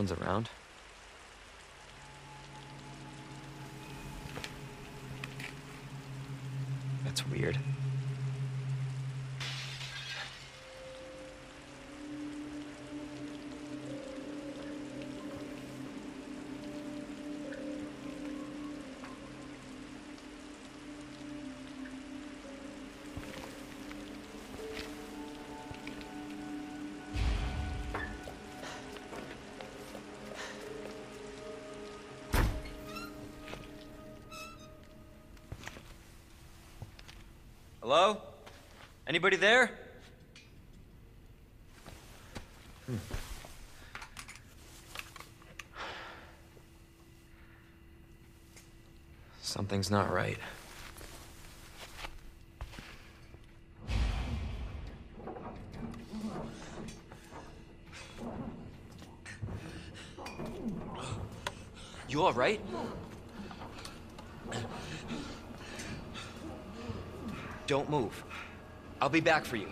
One's around. Hello? Anybody there? Hmm. Something's not right. You all right? Don't move. I'll be back for you.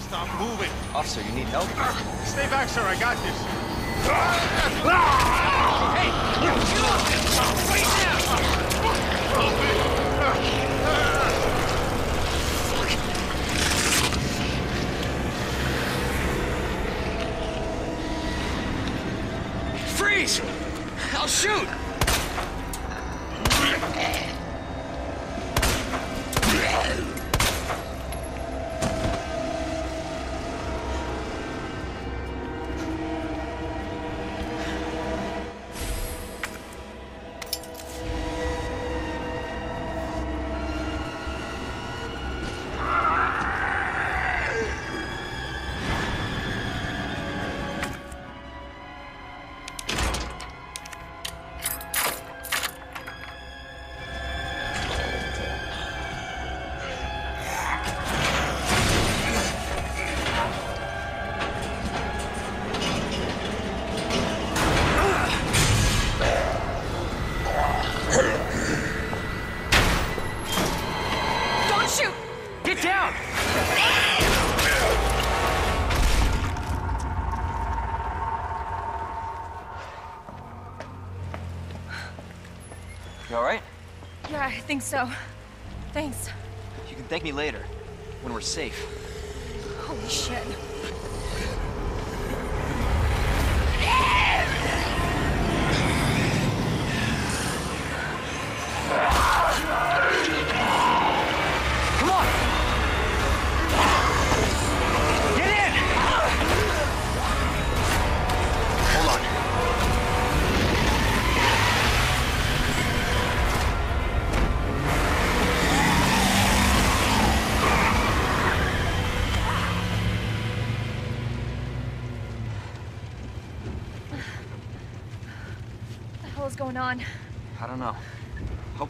Stop moving. Officer, you need help? Stay back, sir. I got this. Freeze! I'll shoot! Think so. Thanks. You can thank me later, when we're safe.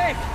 Safe.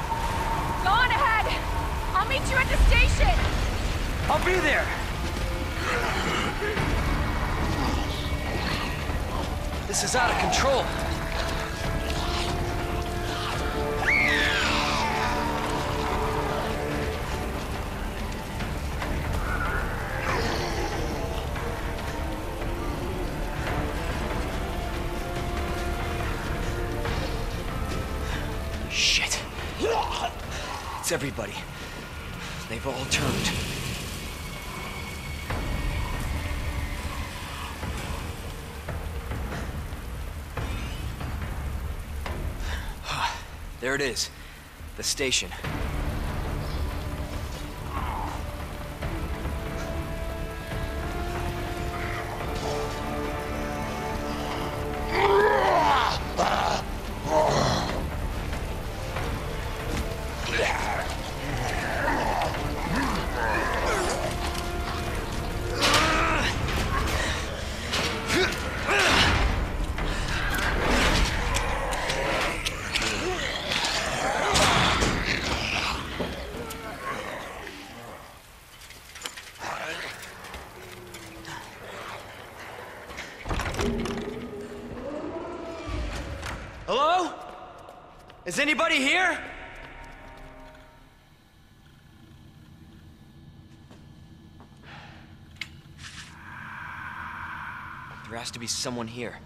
It's everybody. They've all turned. There it is. The station. Someone here.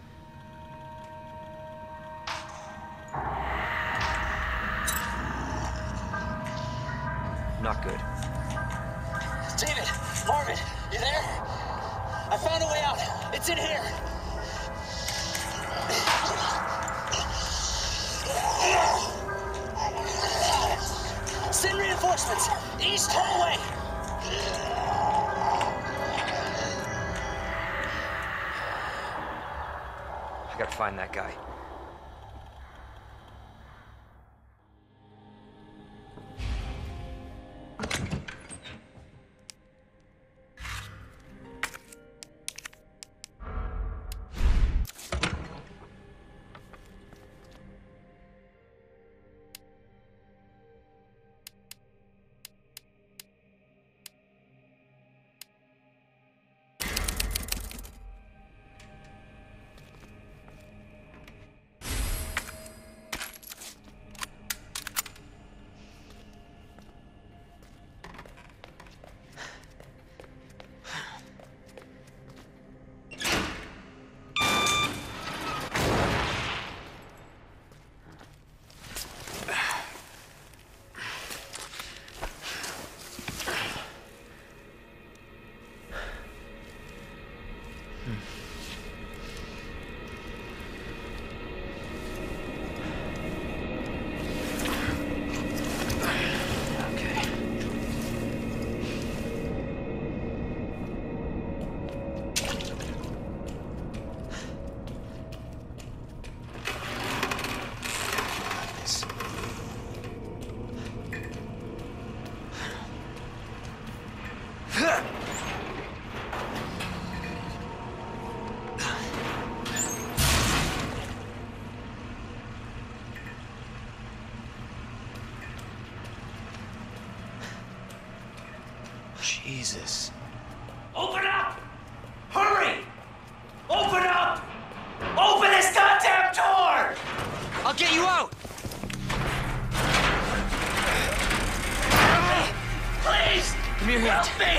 Jesus. Open up! Hurry! Open up! Open this goddamn door! I'll get you out! Please! Give me your hand. Help me!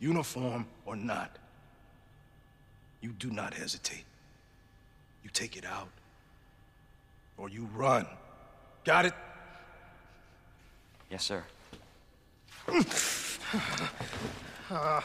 uniform or not, you do not hesitate. You take it out, or you run. Got it? Yes, sir. This ah.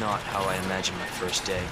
Not how I imagined my first day.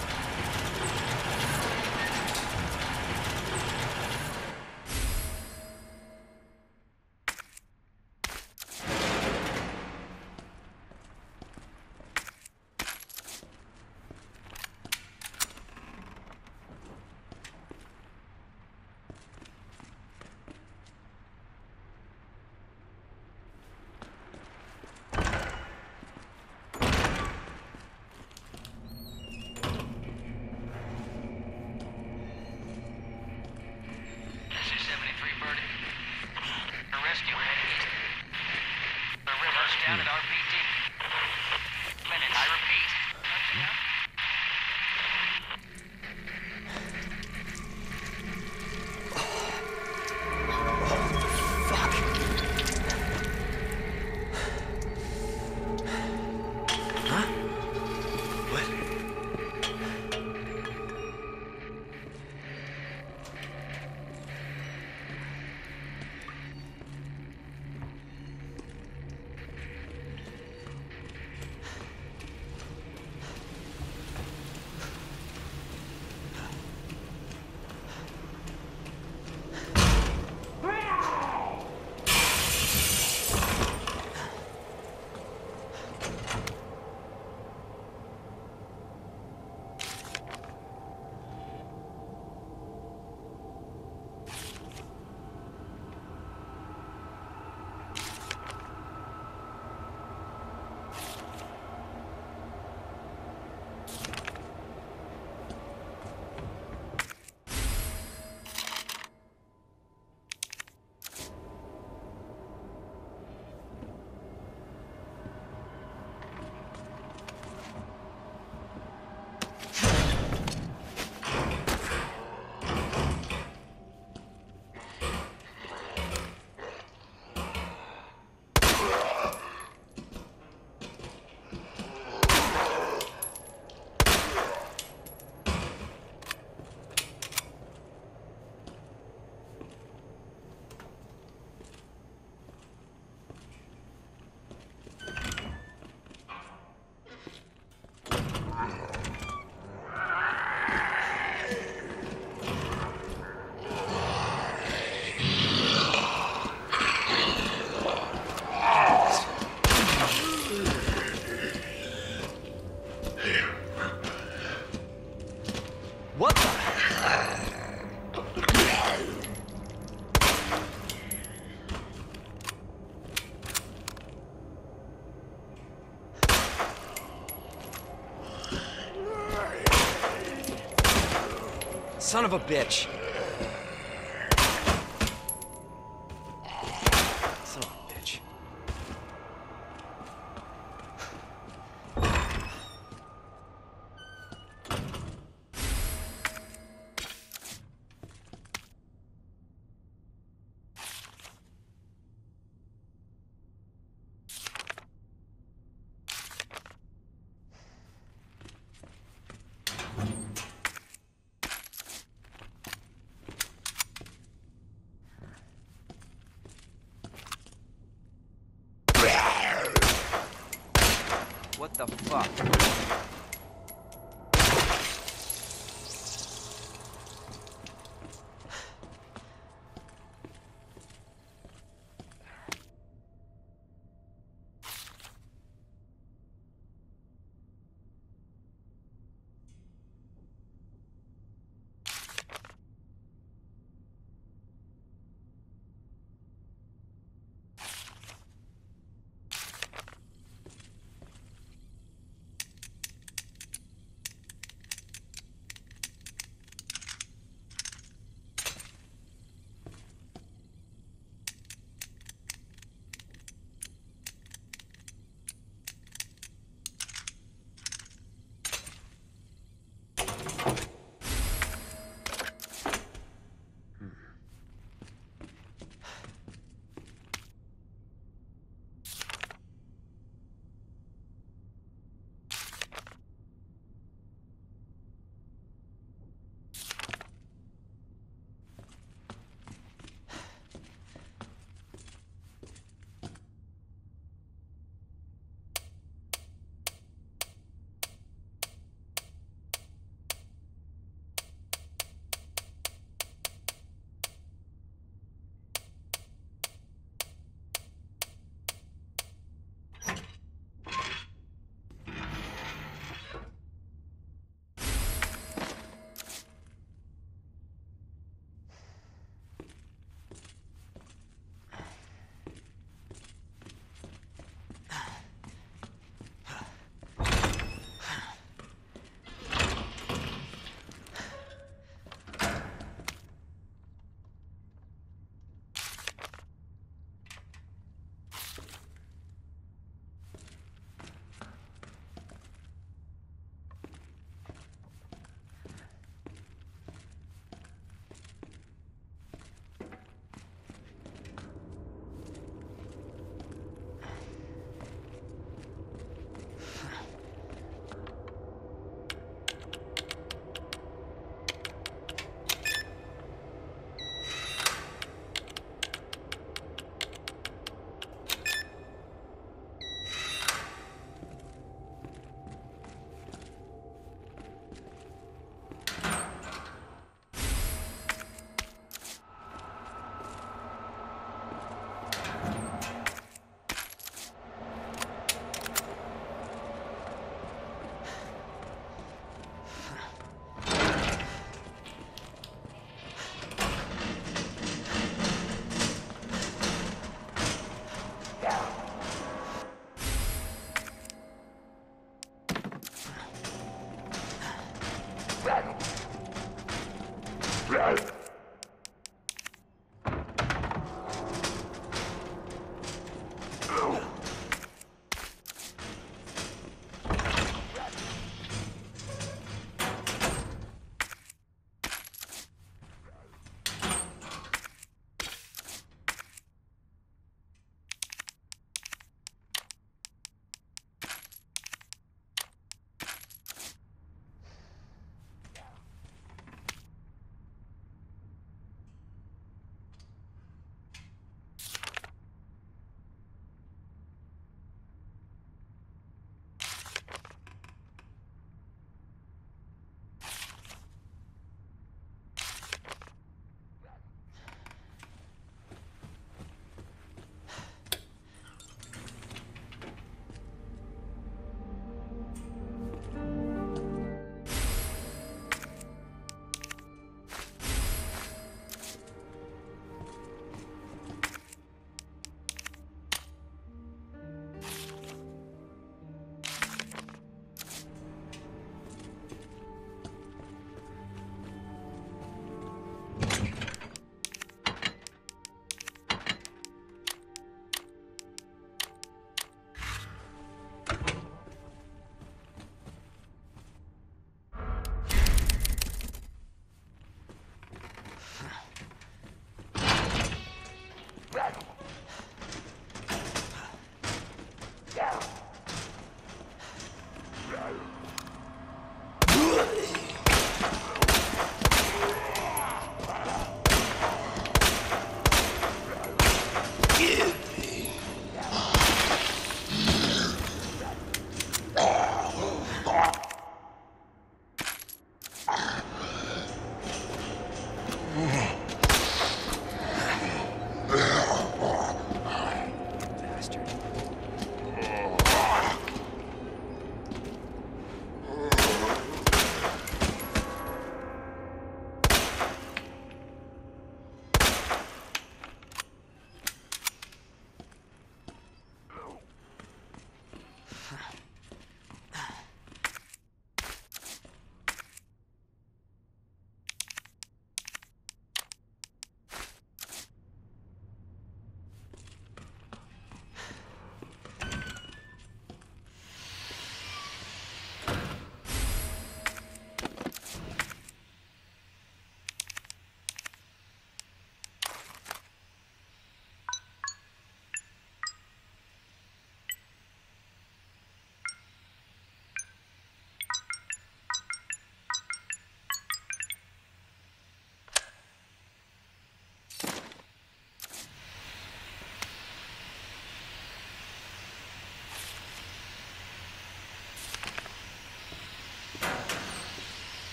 Son of a bitch.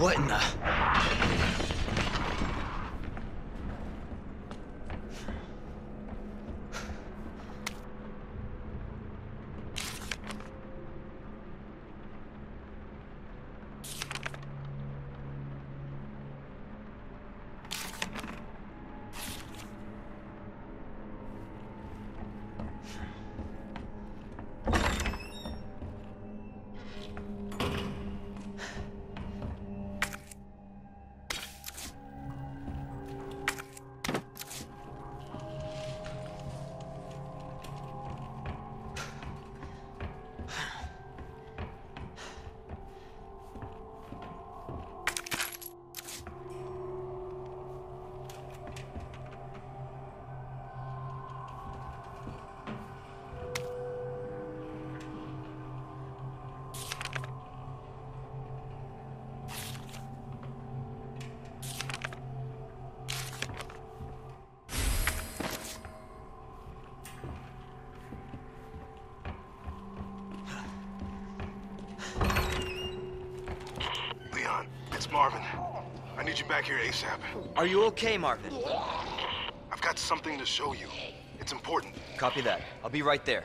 What in the... back here ASAP. Are you okay, Marvin? I've got something to show you. It's important. Copy that. I'll be right there.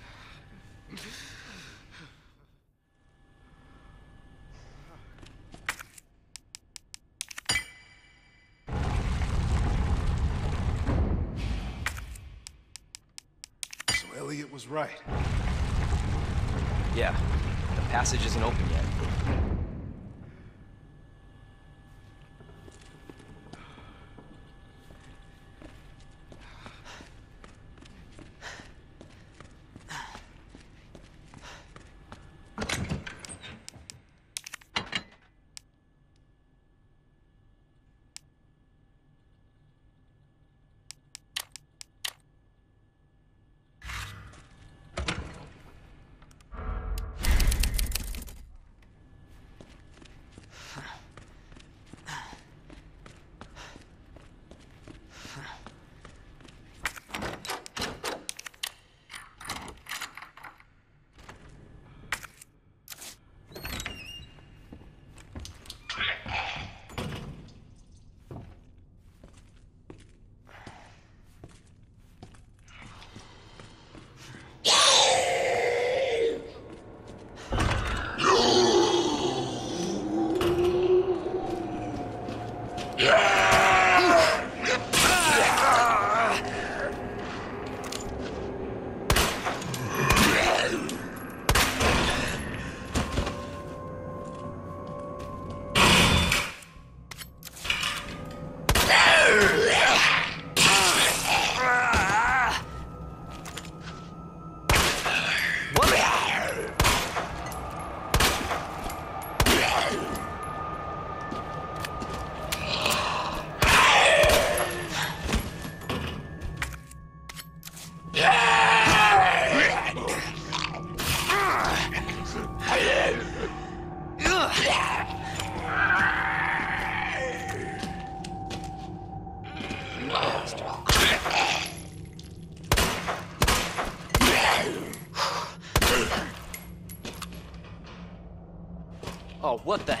The passage isn't open what the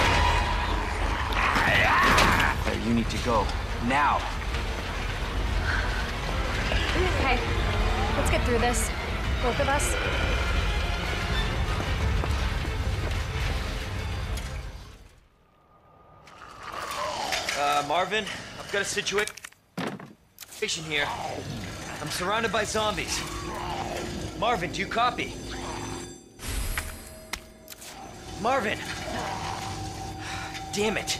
Claire, you need to go. Now! Okay, let's get through this. Both of us. Uh, Marvin, I've got a situation here. I'm surrounded by zombies. Marvin, do you copy? Marvin! Damn it.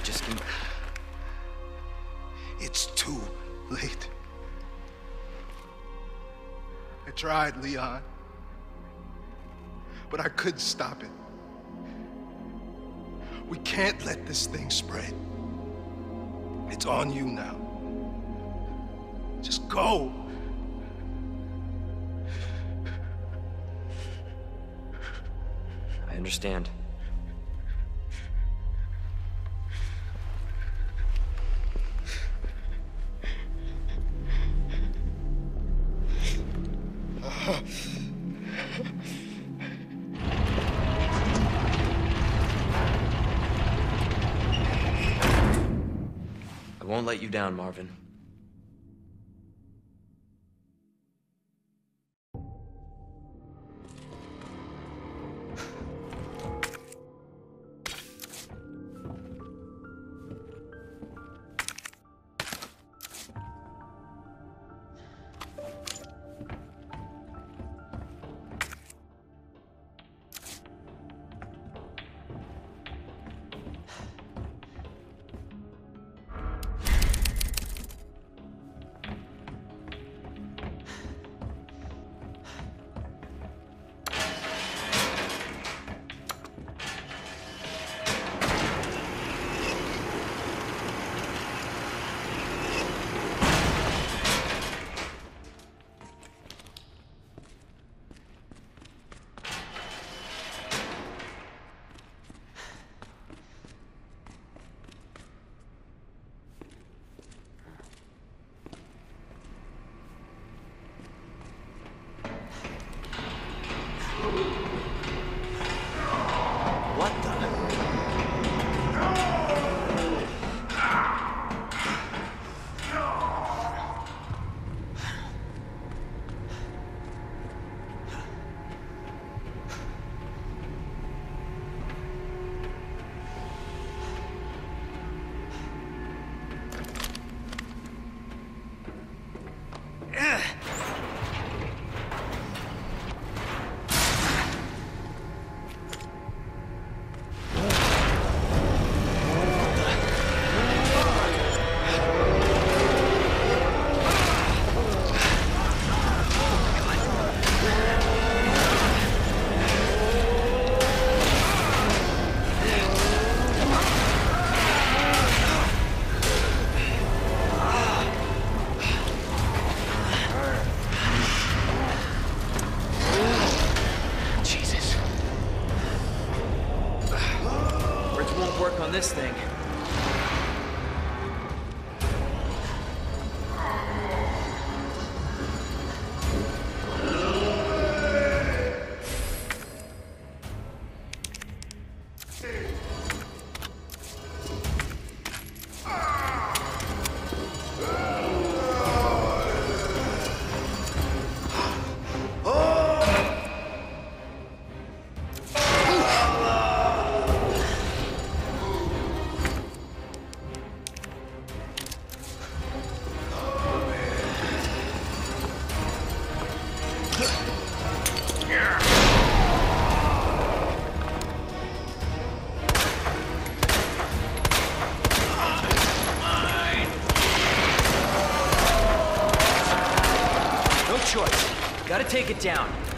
You just can. It's too late. I tried, Leon. But I couldn't stop it. We can't let this thing spread. It's on you now. Just go. I understand. Down, Marvin. Take it down.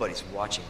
Somebody's watching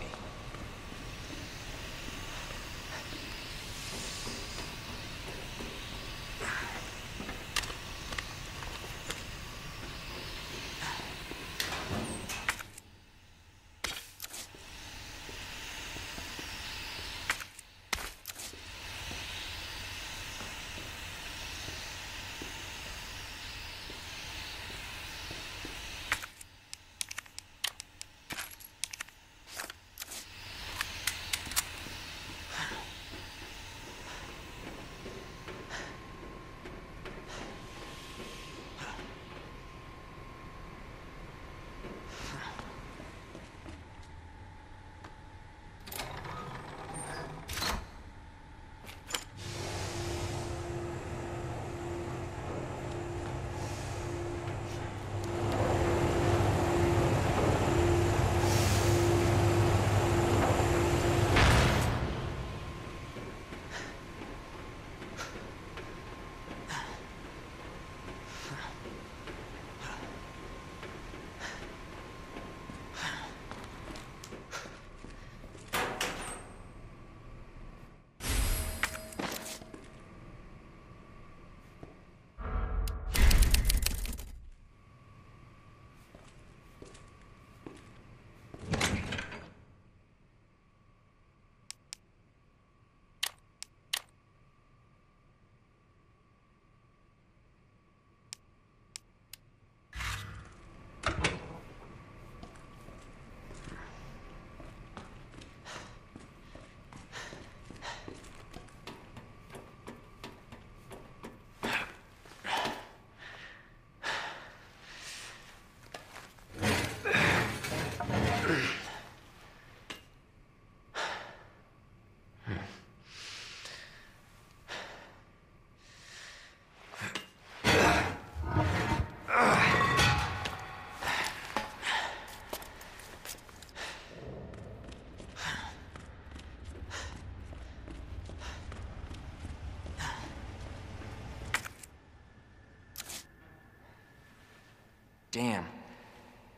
Damn.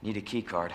Need a key card.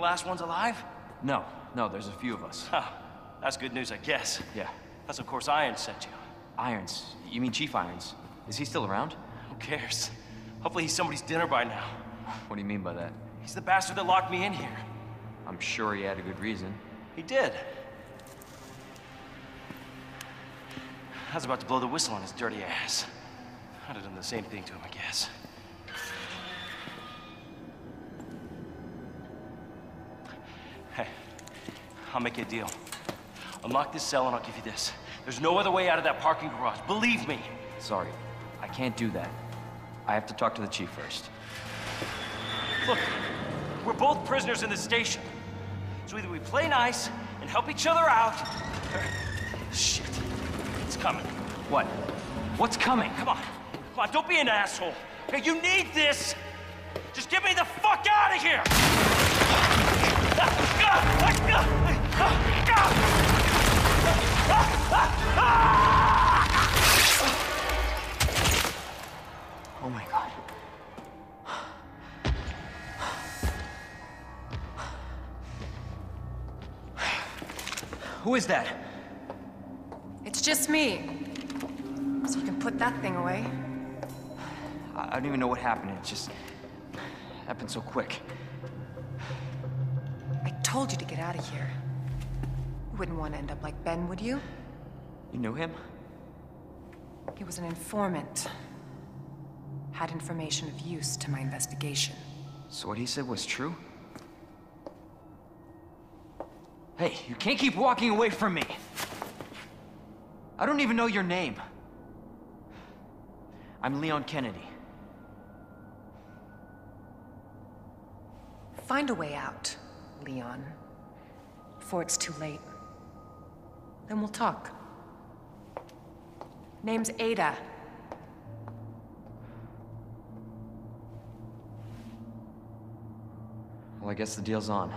Last ones alive? No, no, there's a few of us. Huh. That's good news, I guess. Yeah. That's of course Iron sent you. Irons. You mean Chief Irons? Is he still around? Who cares? Hopefully he's somebody's dinner by now. What do you mean by that? He's the bastard that locked me in here. I'm sure he had a good reason. He did. I was about to blow the whistle on his dirty ass. I'd have done the same thing to him, I guess. I'll make you a deal. Unlock this cell and I'll give you this. There's no other way out of that parking garage. Believe me. Sorry, I can't do that. I have to talk to the chief first. Look, we're both prisoners in this station. So either we play nice and help each other out, or... Shit. It's coming. What? What's coming? Come on. Come on, don't be an asshole. Okay, you need this. Just get me the fuck out of here! Oh my god. Who is that? It's just me. So you can put that thing away. I I don't even know what happened. It just happened so quick. I told you to get out of here. You wouldn't want to end up like Ben, would you? You knew him? He was an informant. Had information of use to my investigation. So what he said was true? Hey, you can't keep walking away from me. I don't even know your name. I'm Leon Kennedy. Find a way out, Leon. Before it's too late. Then we'll talk. Name's Ada. Well, I guess the deal's on.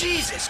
Jesus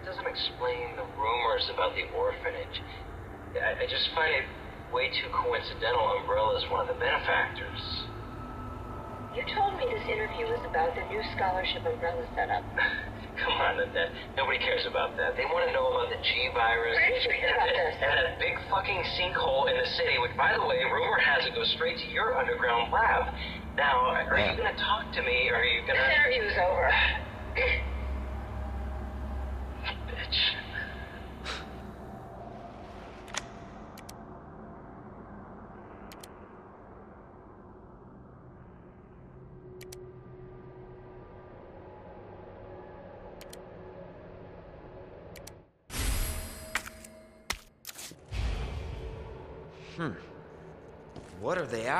That doesn't explain the rumors about the orphanage. I, I just find it way too coincidental Umbrella is one of the benefactors. You told me this interview was about the new scholarship Umbrella set up. Come on, that, that nobody cares about that. They want to know about the G virus Where did you hear and, this? and that big fucking sinkhole in the city, which, by the way, rumor has it goes straight to your underground lab. Now, are you gonna talk to me, or are you This gonna? interview's over.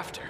after?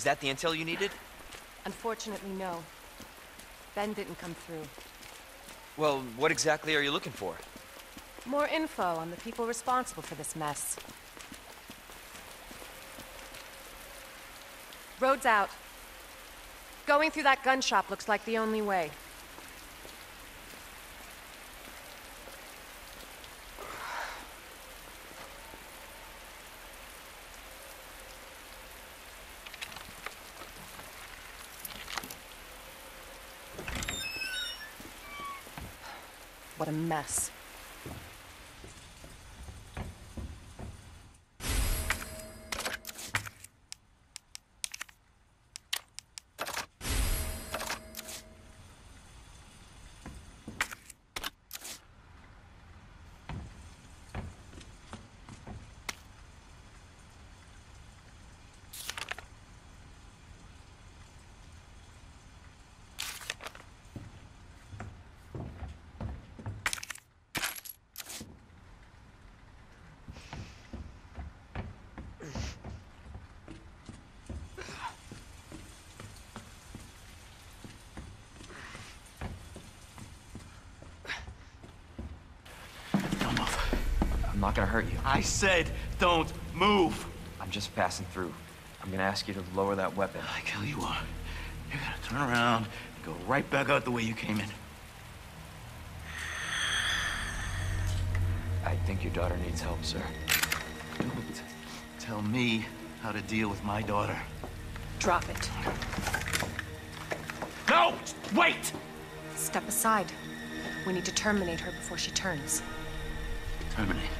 Is that the intel you needed? Unfortunately, no. Ben didn't come through. Well, what exactly are you looking for? More info on the people responsible for this mess. Road's out. Going through that gun shop looks like the only way. What a mess. I'm not gonna hurt you. I said don't move. I'm just passing through. I'm gonna ask you to lower that weapon. I kill you are. You're gonna turn around and go right back out the way you came in. I think your daughter needs help, sir. Don't tell me how to deal with my daughter. Drop it. No! Wait! Step aside. We need to terminate her before she turns. Terminate.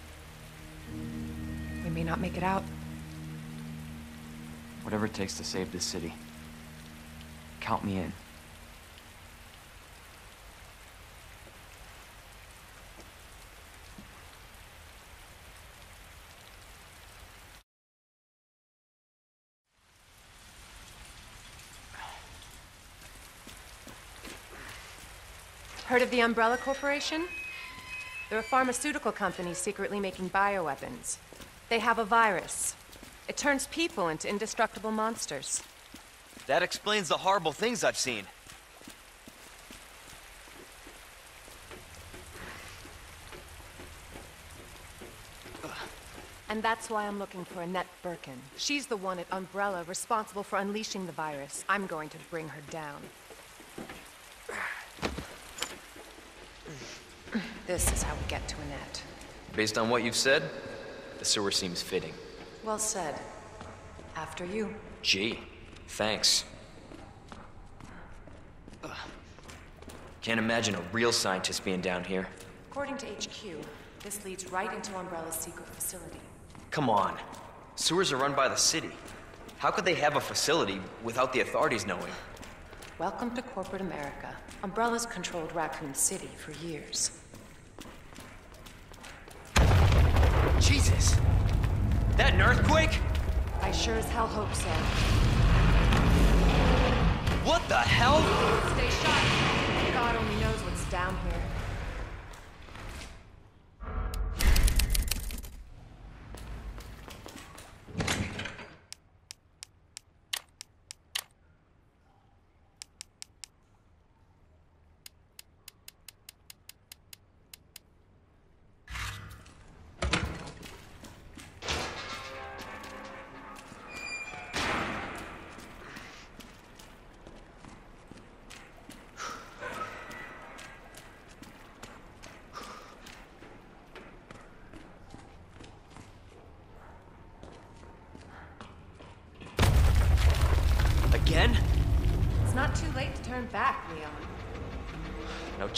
We may not make it out. Whatever it takes to save this city. Count me in. Heard of the Umbrella Corporation? They're a pharmaceutical company secretly making bioweapons. They have a virus. It turns people into indestructible monsters. That explains the horrible things I've seen. And that's why I'm looking for Annette Birkin. She's the one at Umbrella responsible for unleashing the virus. I'm going to bring her down. This is how we get to Annette. Based on what you've said, the sewer seems fitting. Well said. After you. Gee, thanks. Ugh. Can't imagine a real scientist being down here. According to HQ, this leads right into Umbrella's secret facility. Come on. Sewers are run by the city. How could they have a facility without the authorities knowing? Welcome to corporate America. Umbrella's controlled Raccoon City for years. Jesus! That an earthquake? I sure as hell hope so. What the hell? Stay sharp. God only knows what's down here.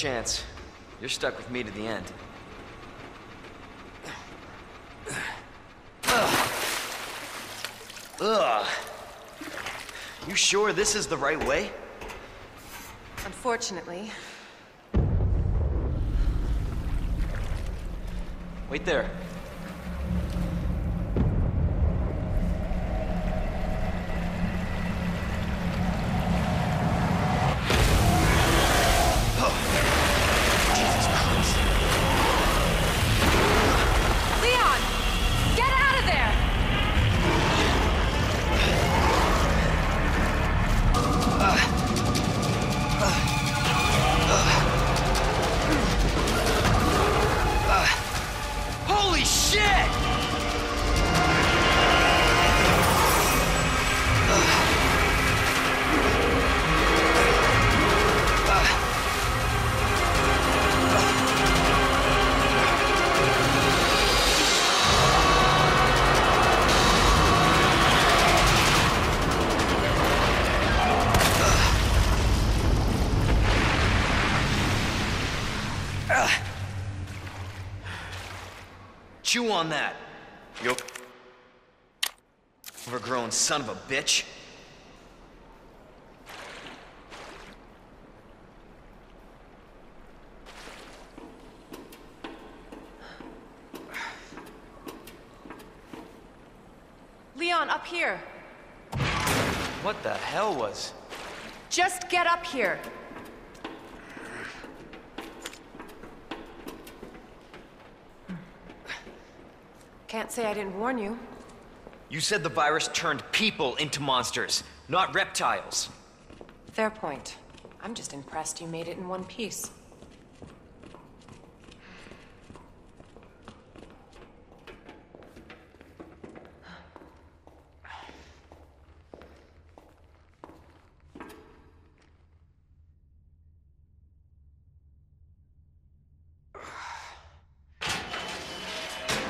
Chance. You're stuck with me to the end. Ugh. Ugh. You sure this is the right way? Unfortunately, Wait there. Son of a bitch. Leon, up here! What the hell was? Just get up here! Can't say I didn't warn you. You said the virus turned people into monsters, not reptiles. Fair point. I'm just impressed you made it in one piece.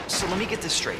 So let me get this straight.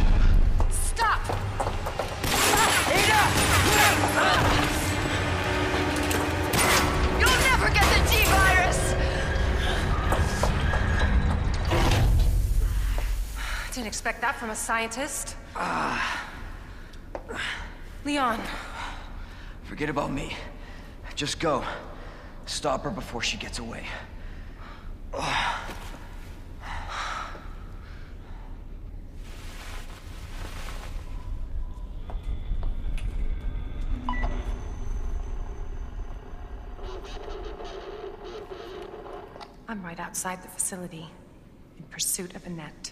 Didn't expect that from a scientist. Uh, Leon, Forget about me. Just go. Stop her before she gets away. I'm right outside the facility, in pursuit of Annette.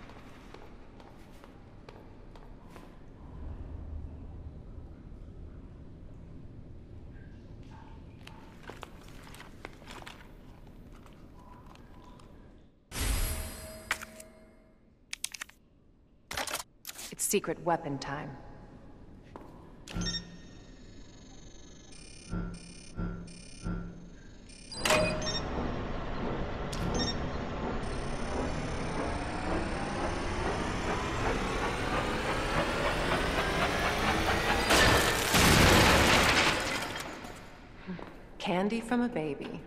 Secret weapon time. Candy from a baby.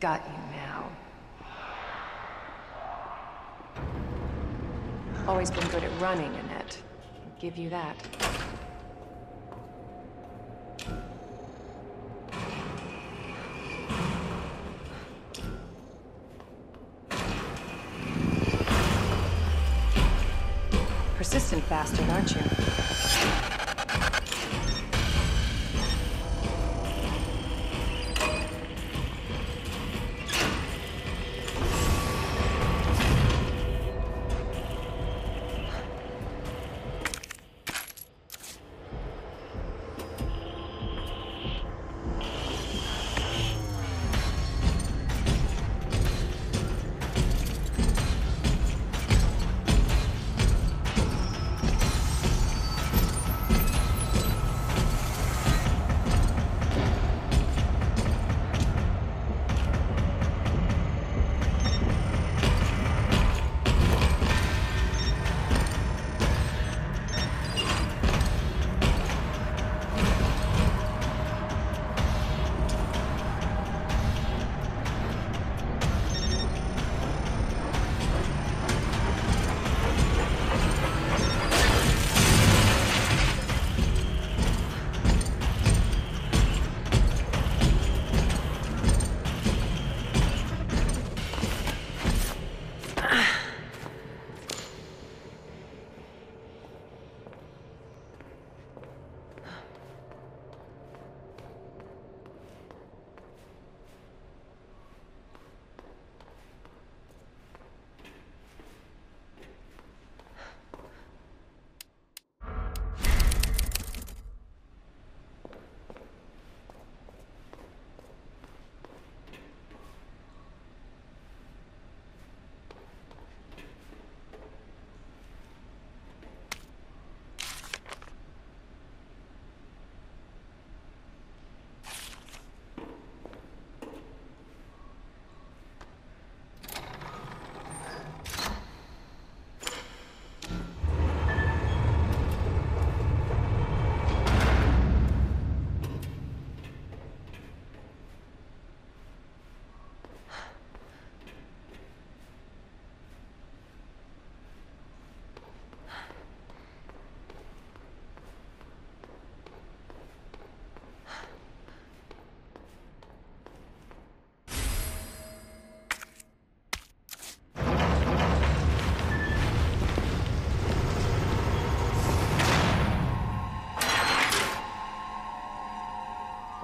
Got you now. Always been good at running, Annette. I'll give you that. Persistent bastard, aren't you?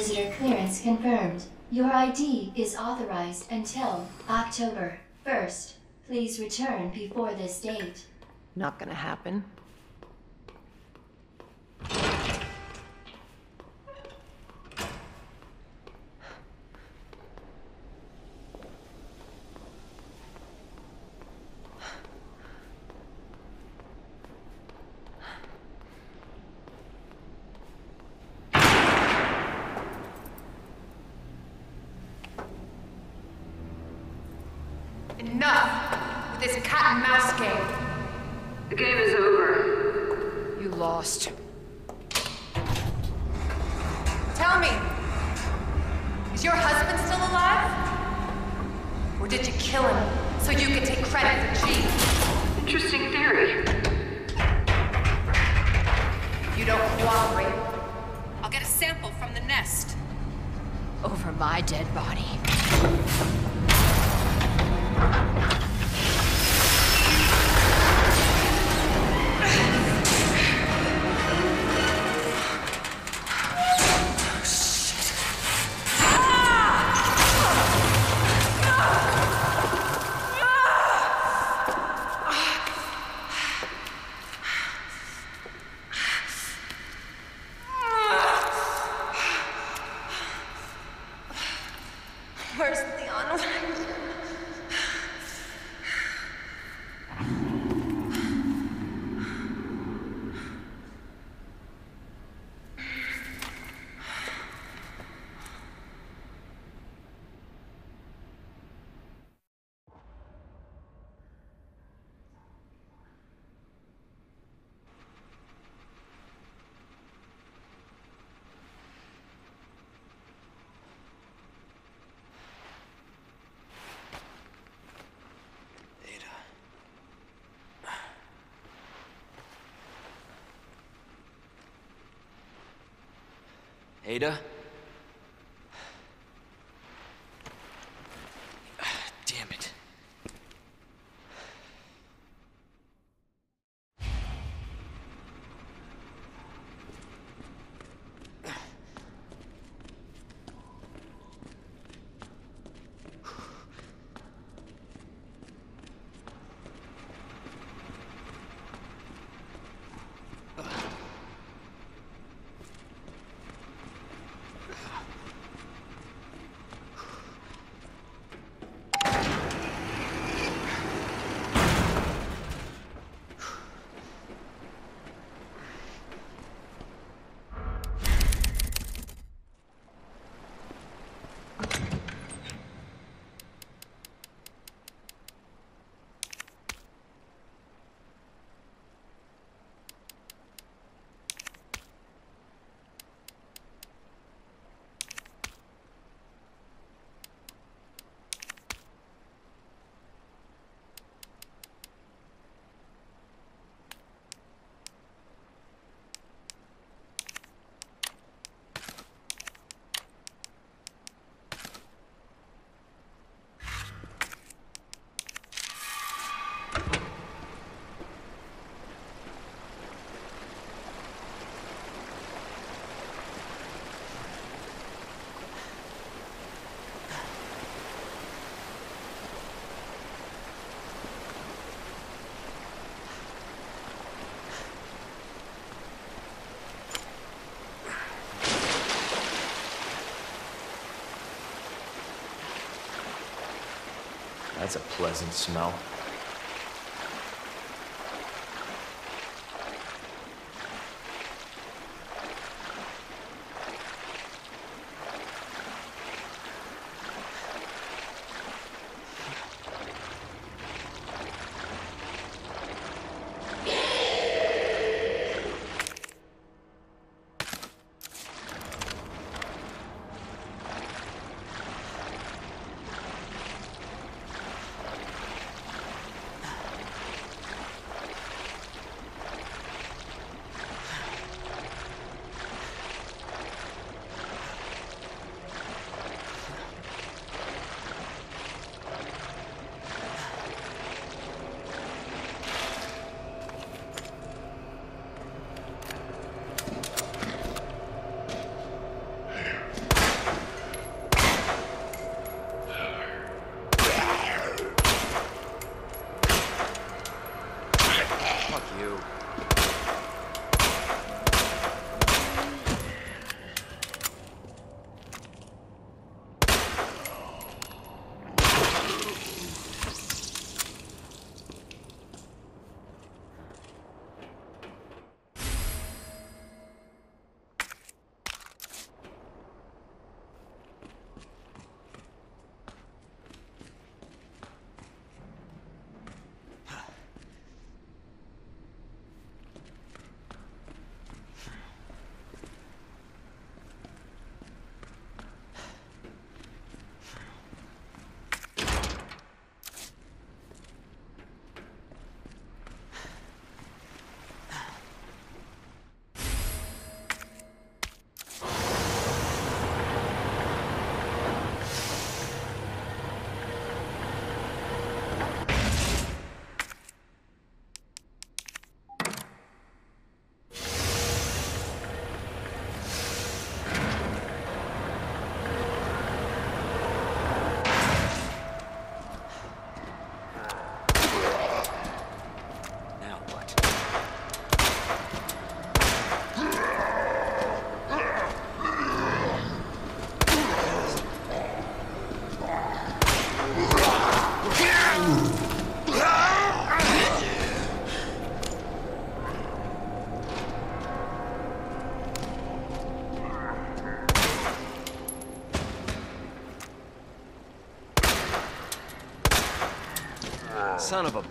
Visitor clearance confirmed. Your ID is authorized until October 1st. Please return before this date. Not gonna happen. Ada? Damn it. That's a pleasant smell.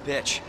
Bitch.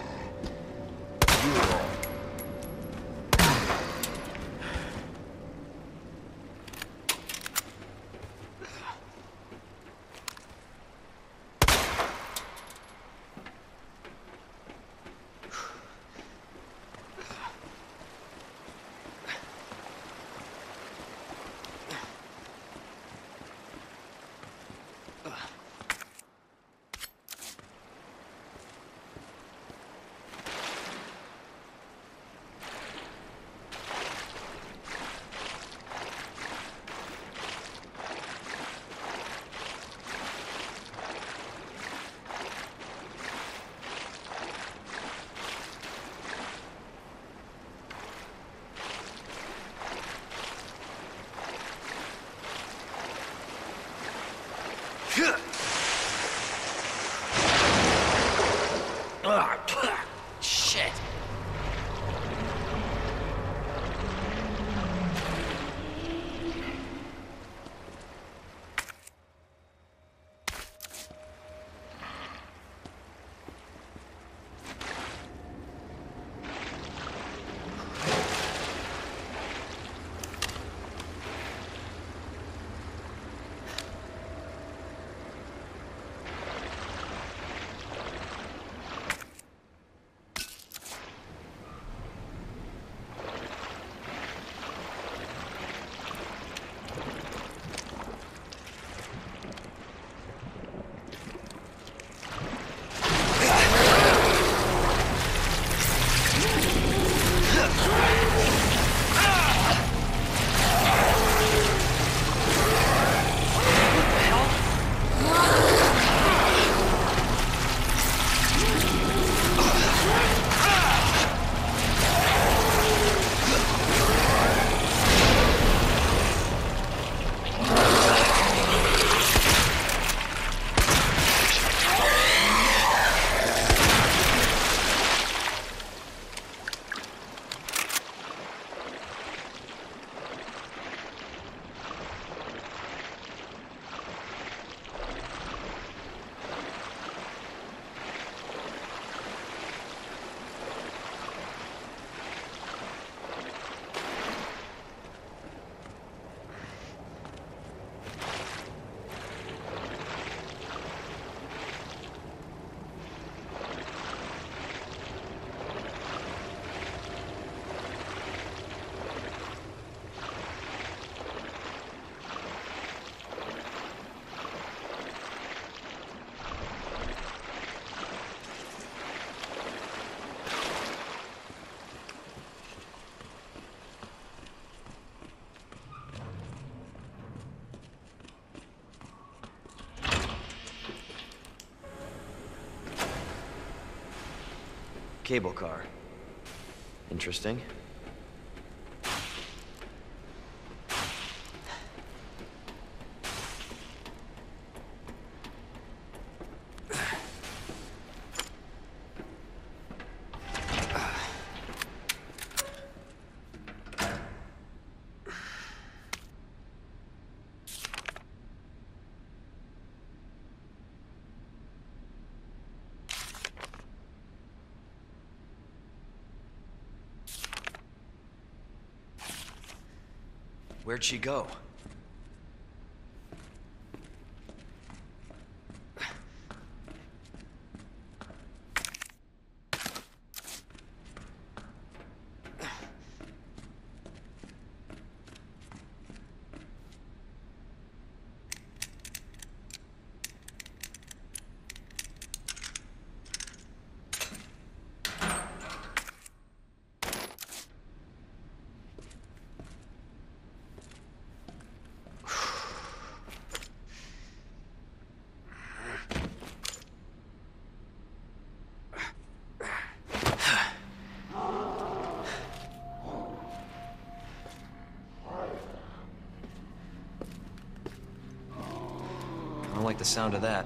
Cable car. Interesting. Where'd she go? I don't like the sound of that.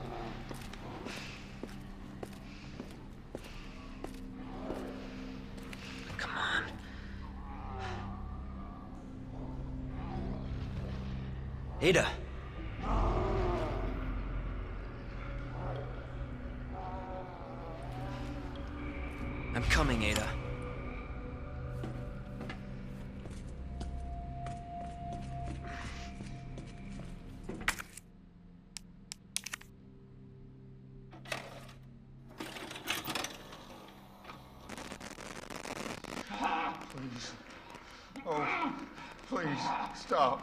Stop.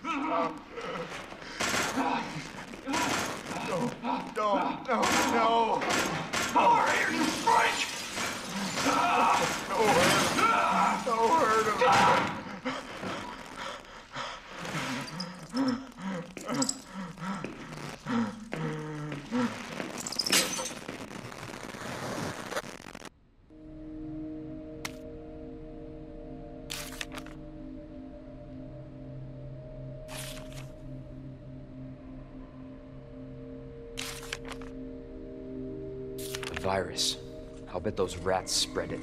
Stop. No, no, no, no. Over here, you freak! No hurt. No hurt. The rats spread it.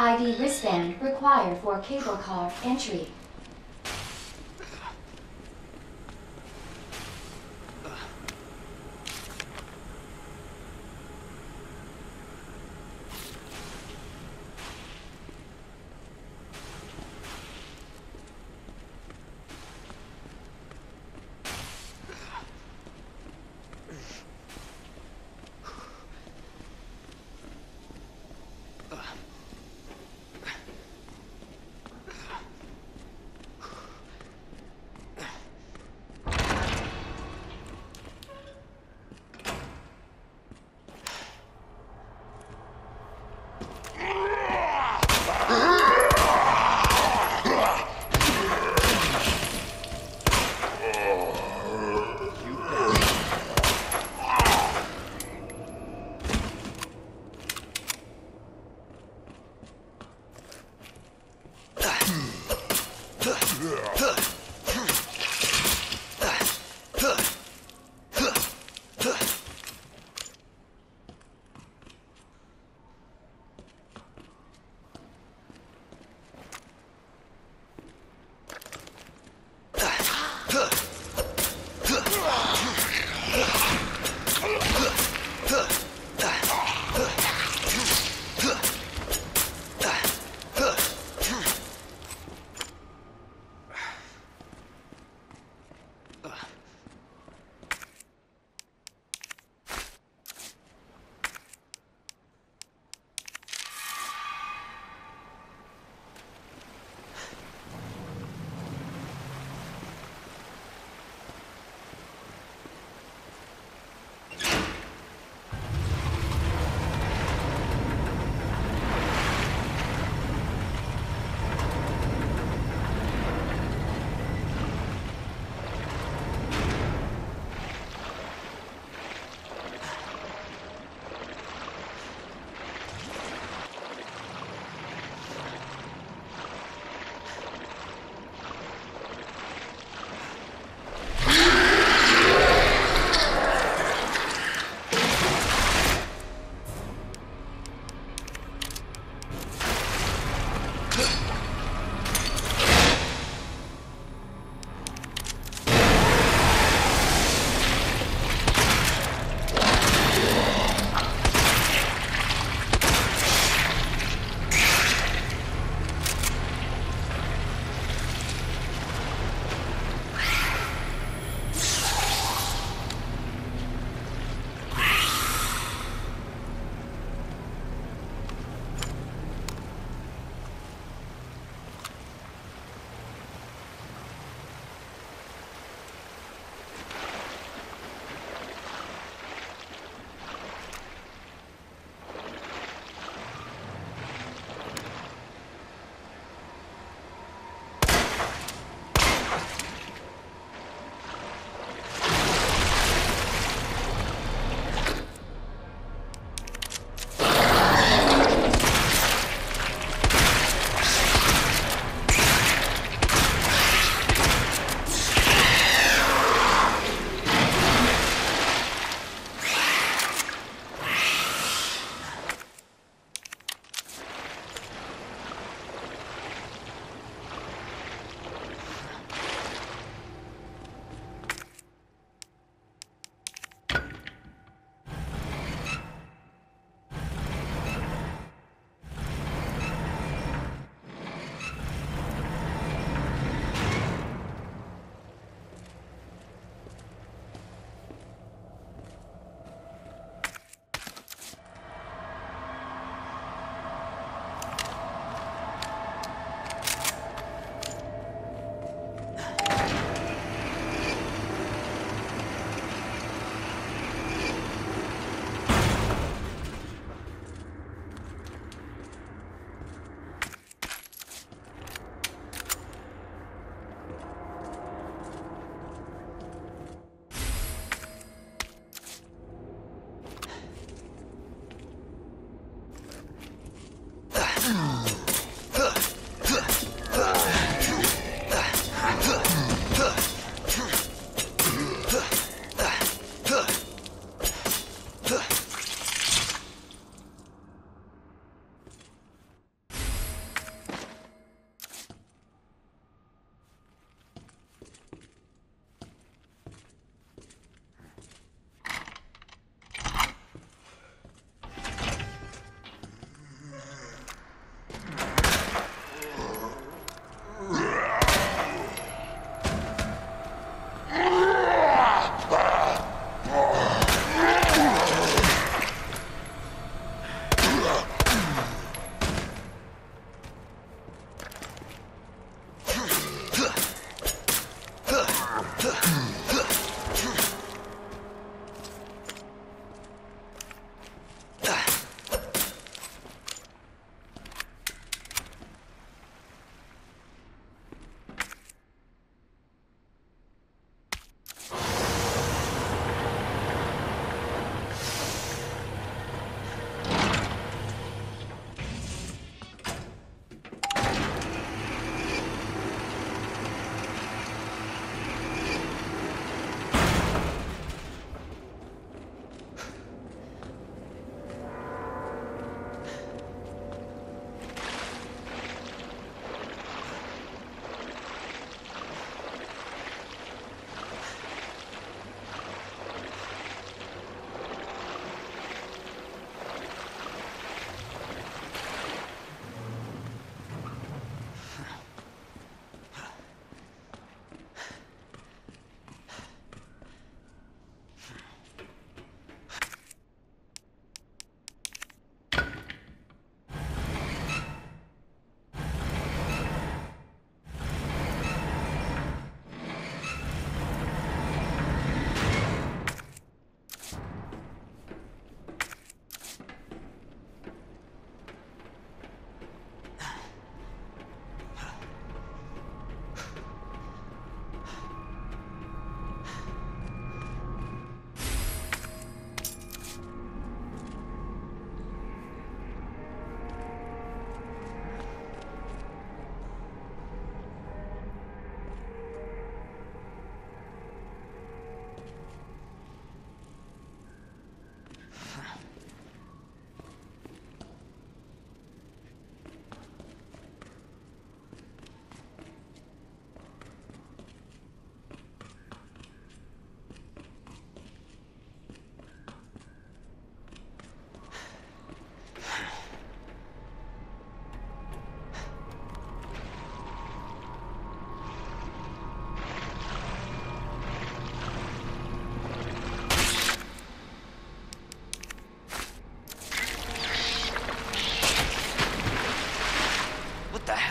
ID wristband required for cable car entry.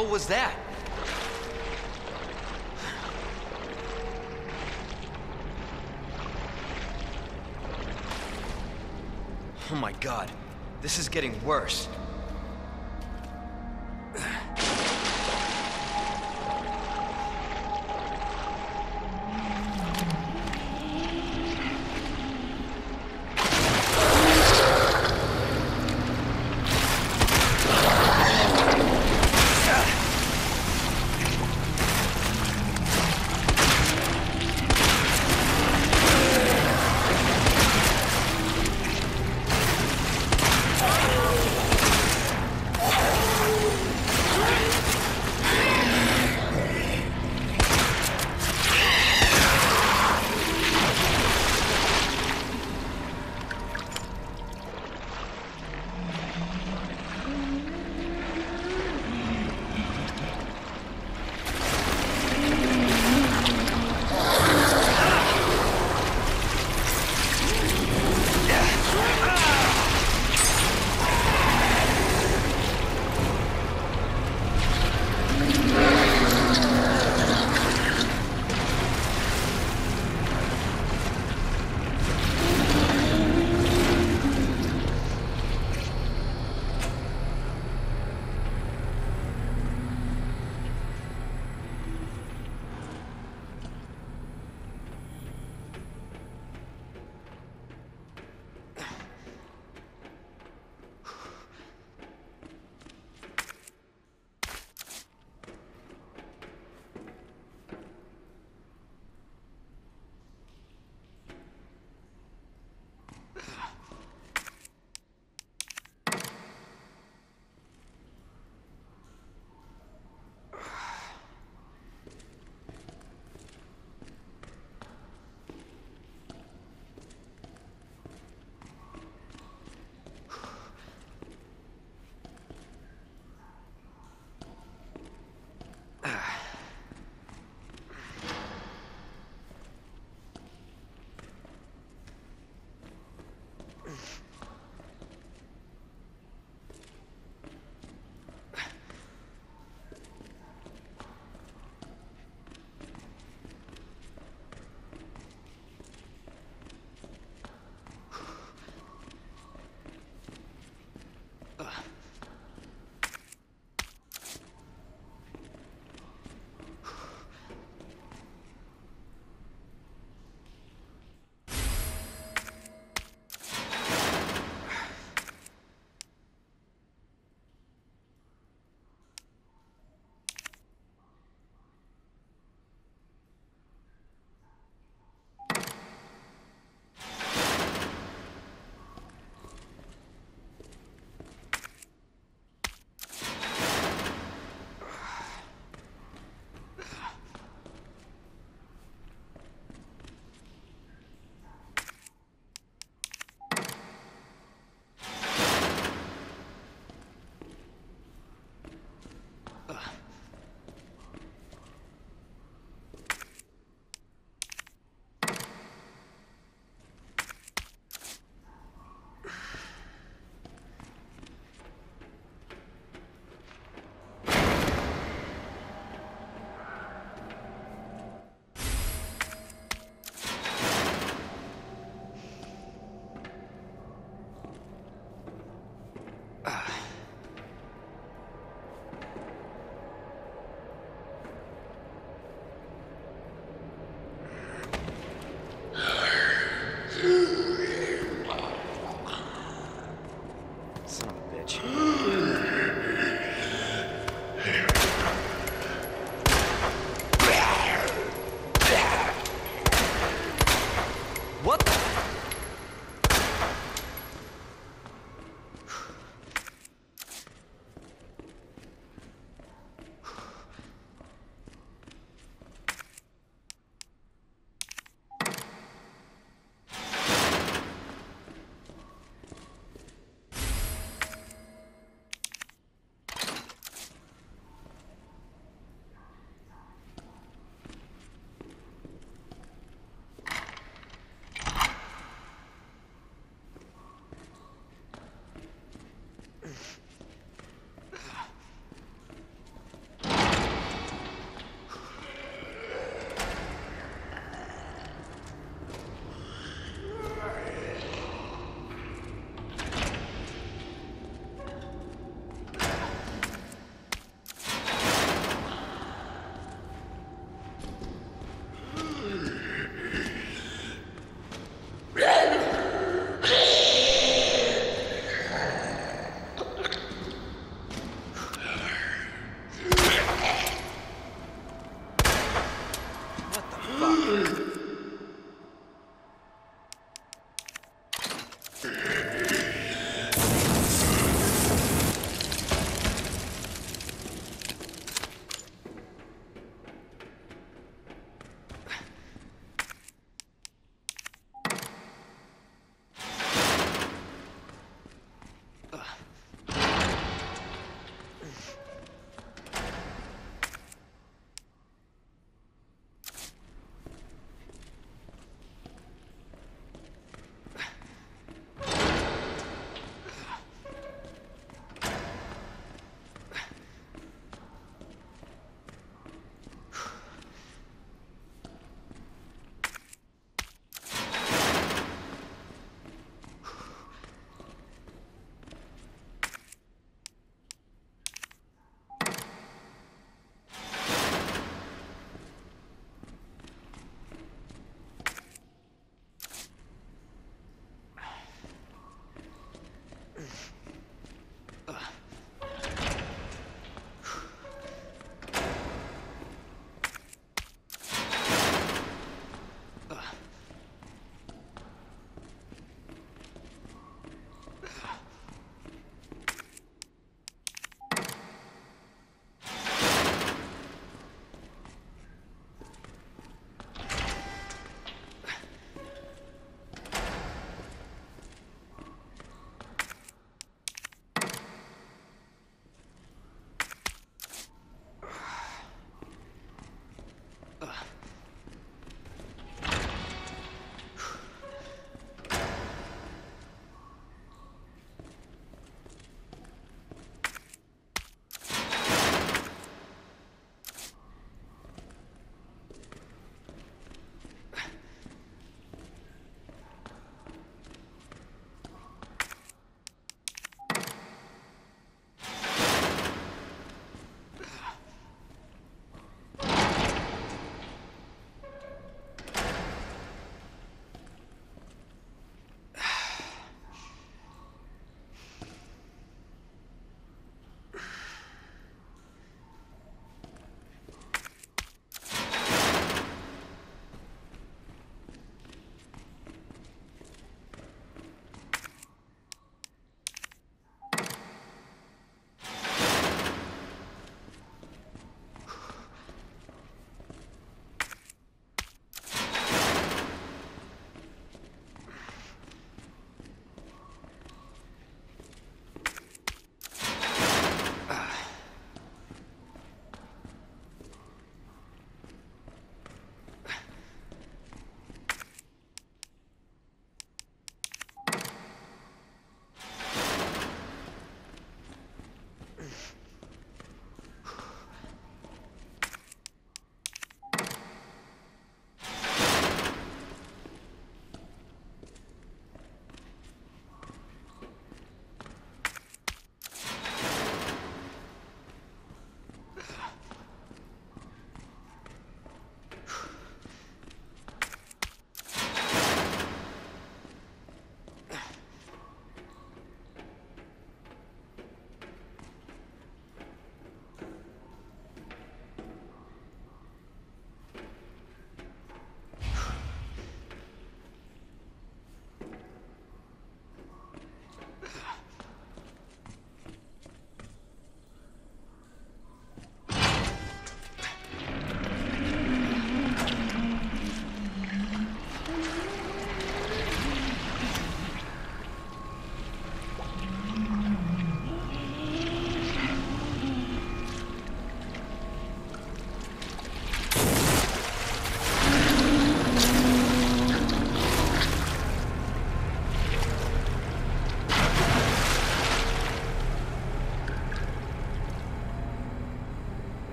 Hell was that? Oh my god, this is getting worse.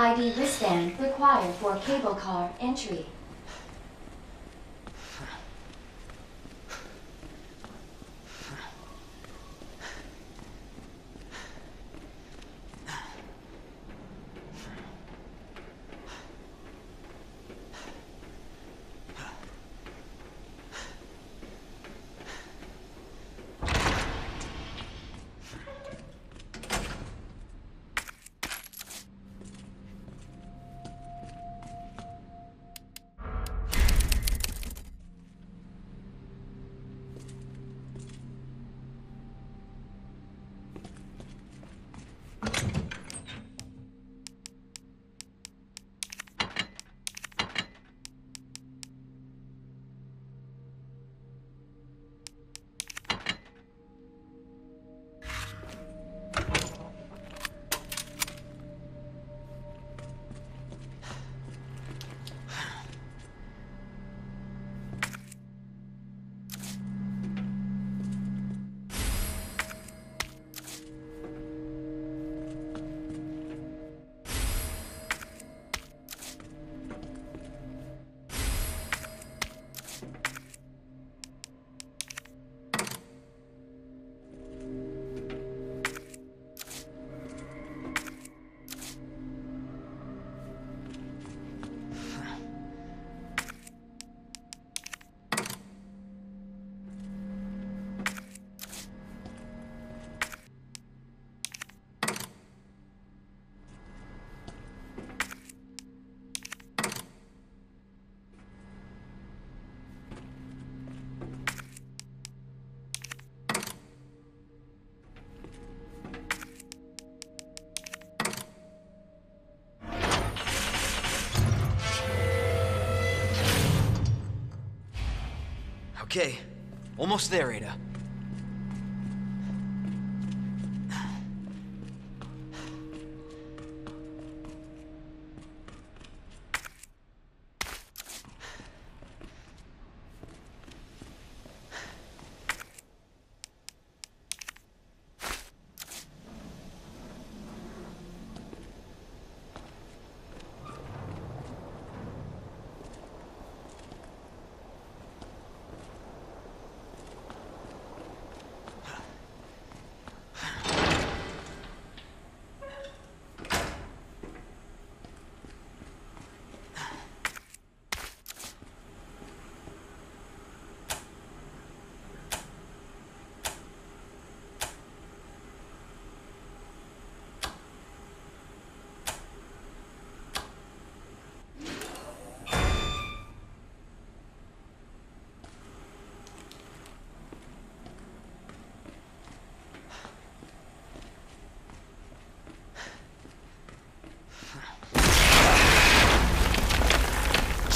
ID wristband required for cable car entry. Okay, almost there, Ada.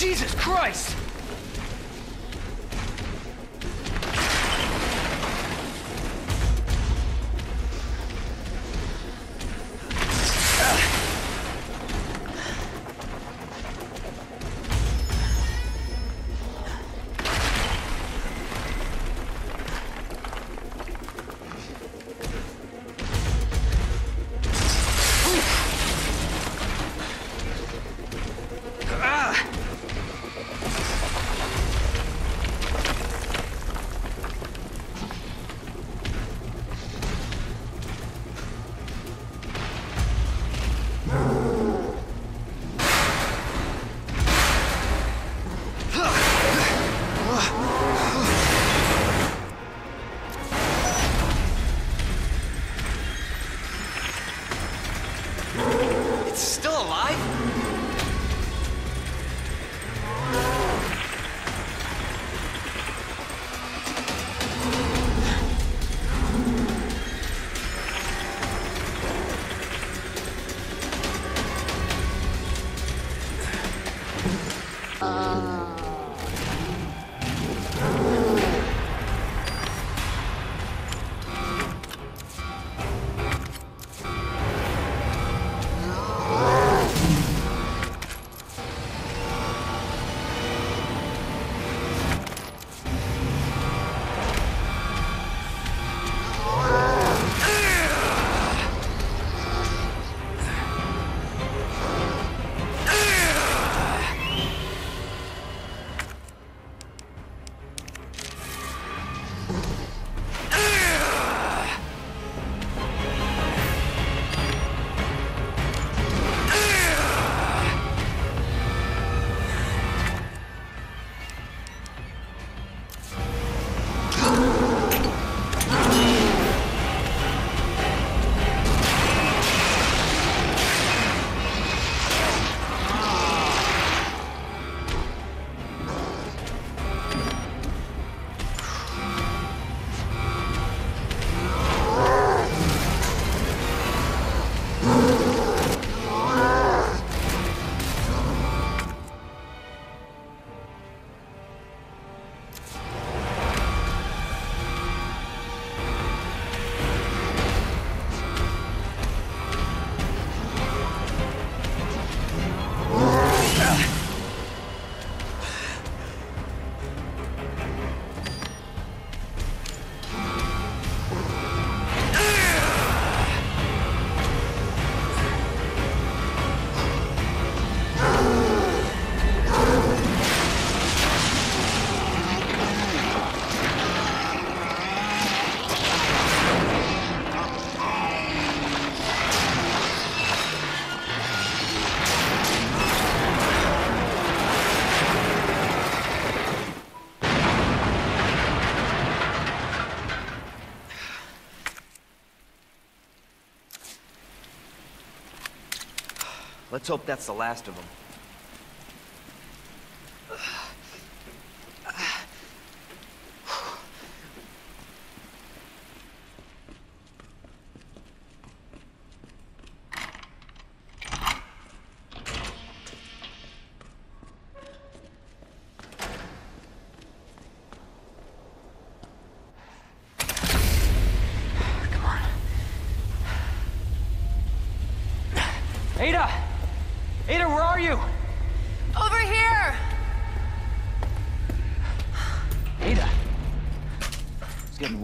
Jesus Christ! Let's hope that's the last of them. Ada! Ada, where are you? Over here! Ada! I was getting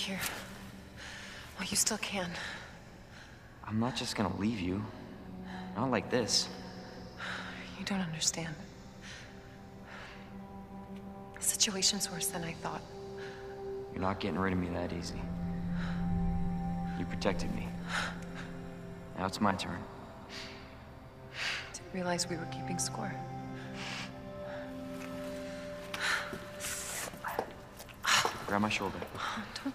Here. While you still can. I'm not just gonna leave you. Not like this. You don't understand. The situation's worse than I thought. You're not getting rid of me that easy. You protected me. Now it's my turn. Didn't realize we were keeping score. Grab my shoulder. Don't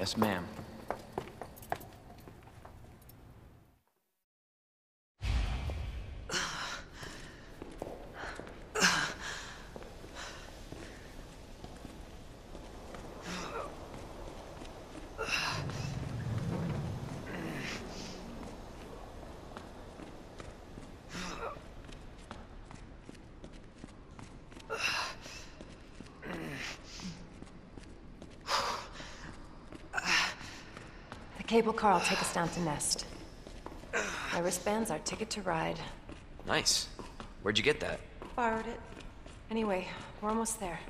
Yes, ma'am. Cable car will take us down to Nest. My wristband's our ticket to ride. Nice. Where'd you get that? Borrowed it. Anyway, we're almost there.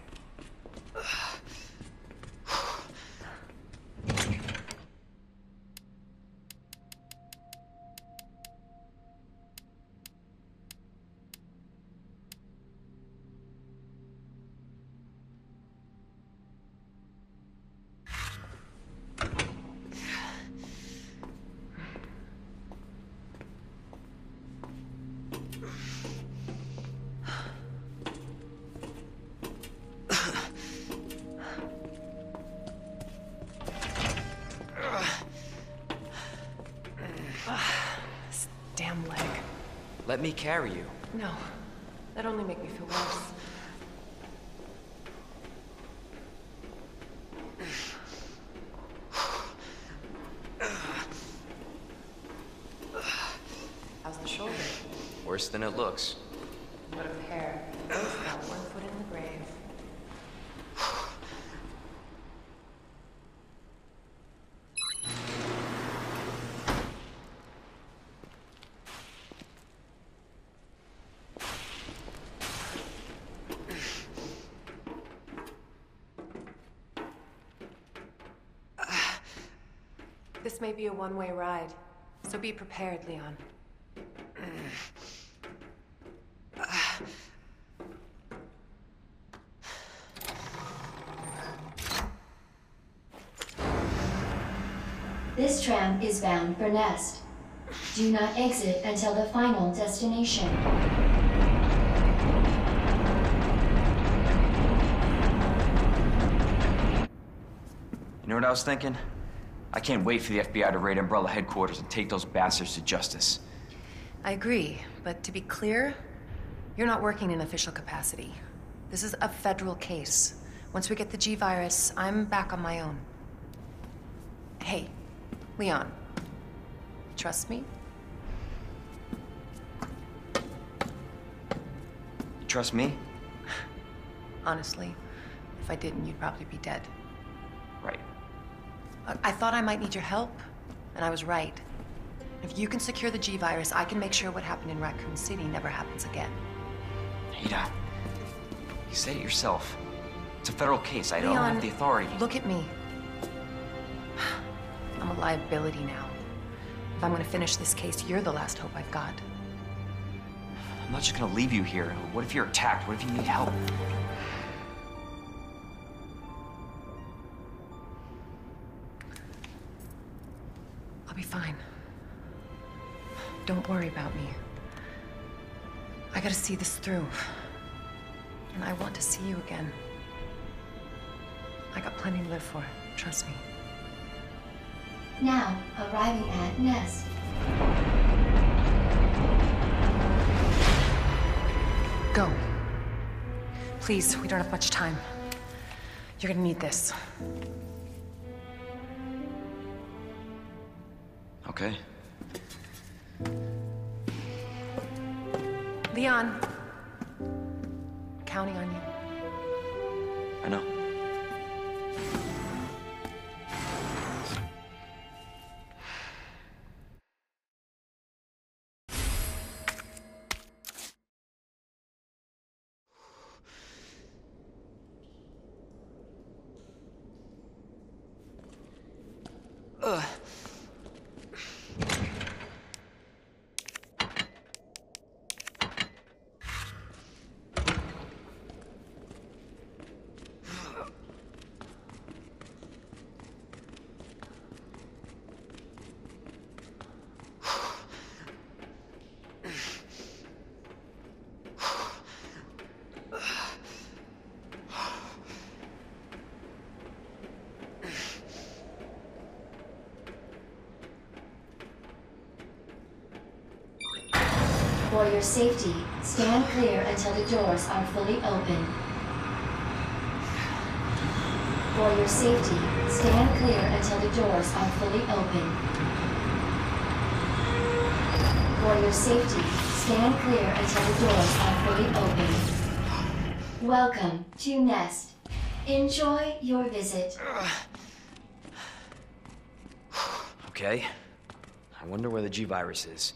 Carry you. No. That only make me feel worse. How's the shoulder? Worse than it looks. What hair? Both got one foot in the grave. This may be a one-way ride, so be prepared, Leon. This tram is bound for Nest. Do not exit until the final destination. You know what I was thinking? I can't wait for the FBI to raid Umbrella headquarters and take those bastards to justice. I agree, but to be clear, you're not working in official capacity. This is a federal case. Once we get the G virus, I'm back on my own. Hey, Leon, trust me? Trust me? Honestly, if I didn't, you'd probably be dead. I, thought I might need your help, and I was right. If you can secure the G-Virus, I can make sure what happened in Raccoon City never happens again. Ada, you said it yourself. It's a federal case. I don't have the authority. Look at me. I'm a liability now. If I'm gonna finish this case, you're the last hope I've got. I'm not just gonna leave you here. What if you're attacked? What if you need help? Worry about me. I gotta see this through. And I want to see you again. I got plenty to live for, trust me. Now, arriving at Nest. Go. Please, we don't have much time. You're gonna need this. Okay. Leon. Counting on you. I know. Your safety, stand clear until the doors are fully open. For your safety, stand clear until the doors are fully open. For your safety, stand clear until the doors are fully open. Welcome to Nest. Enjoy your visit. Okay. I wonder where the G-Virus is.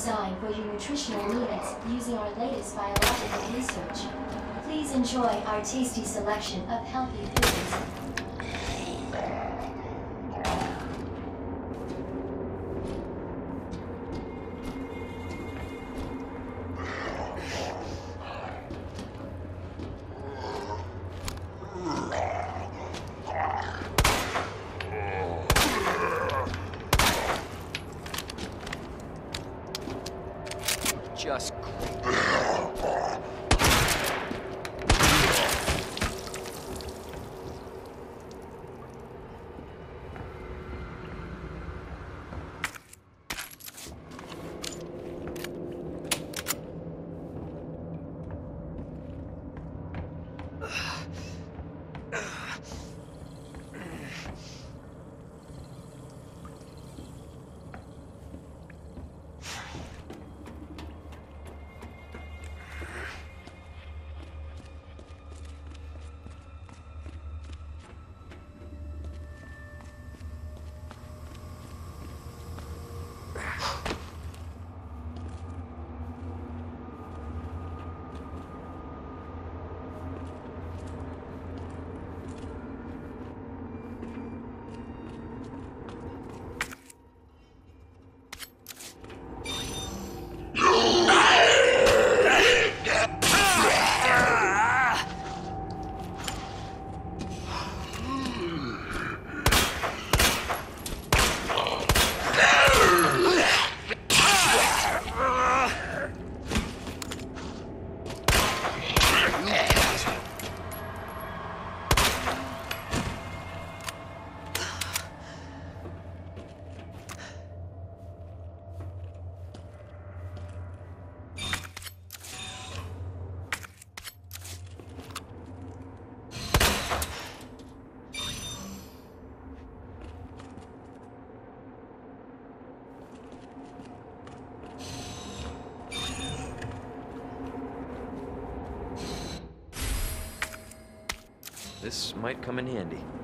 Designed for your nutritional needs using our latest biological research. Please enjoy our tasty selection of might come in handy.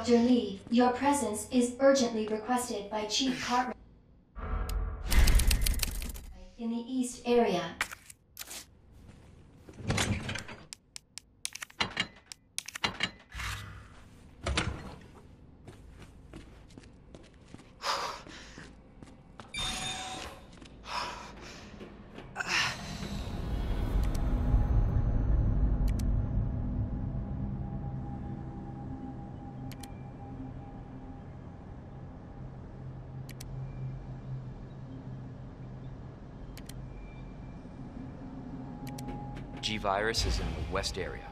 Dr. Lee, your presence is urgently requested by Chief Cartwright in the East area. Virus is in the west area.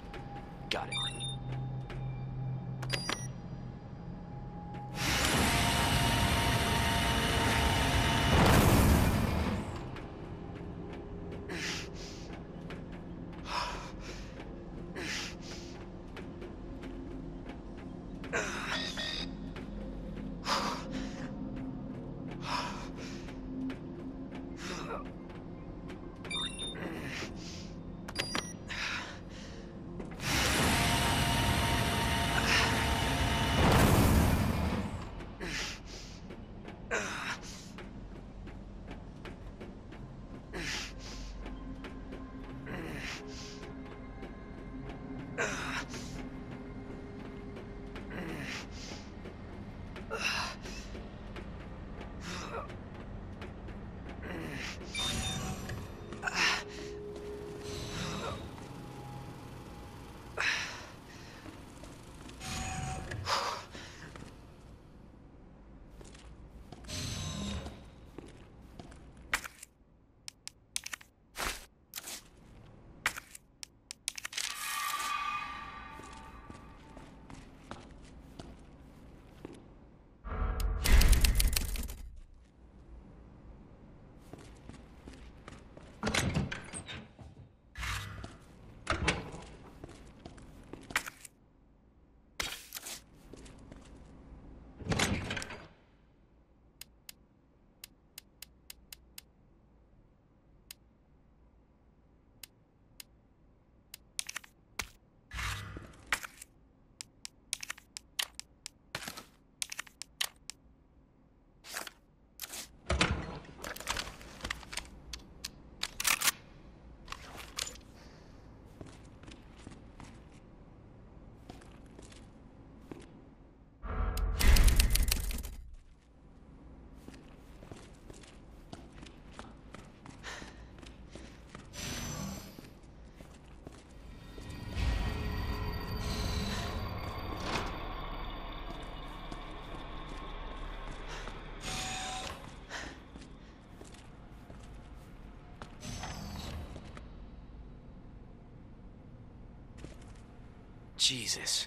Jesus.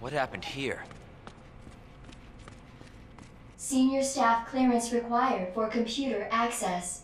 What happened here? Senior staff clearance required for computer access.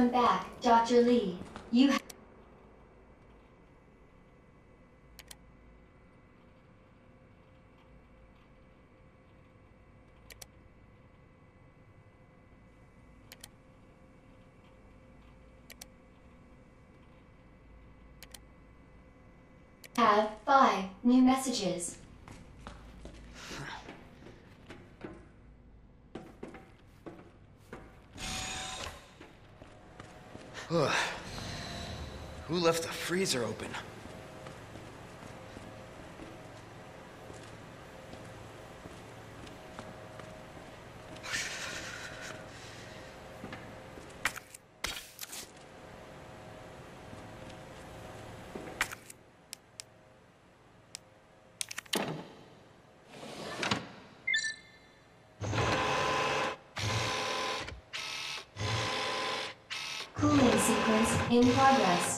Welcome back, Dr. Lee. You have five new messages. Freezer open? Cooling sequence in progress.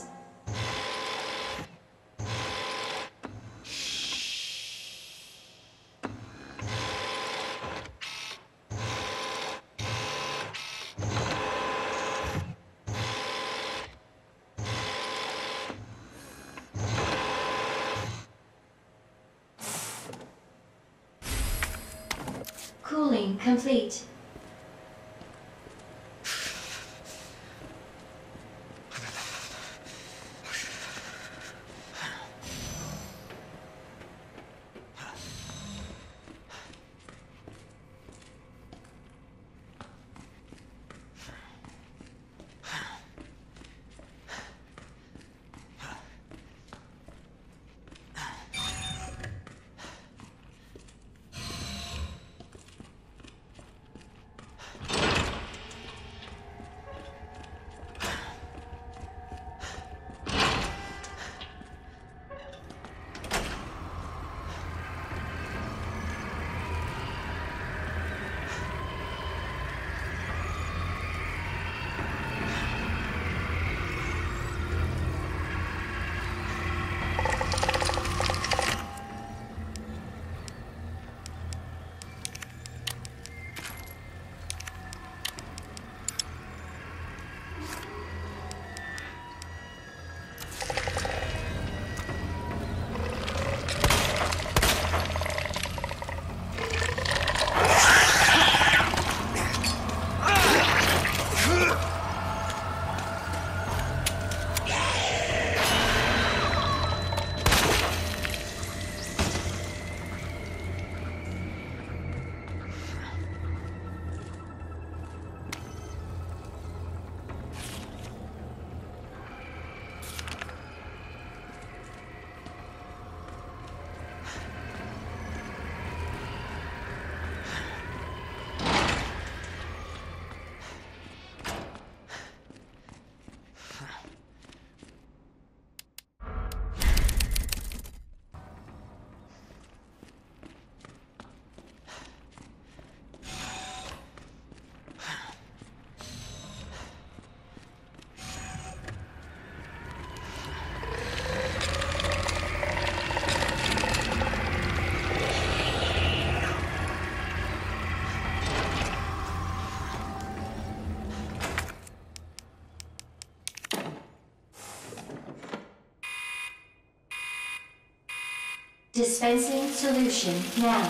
Dispensing solution now.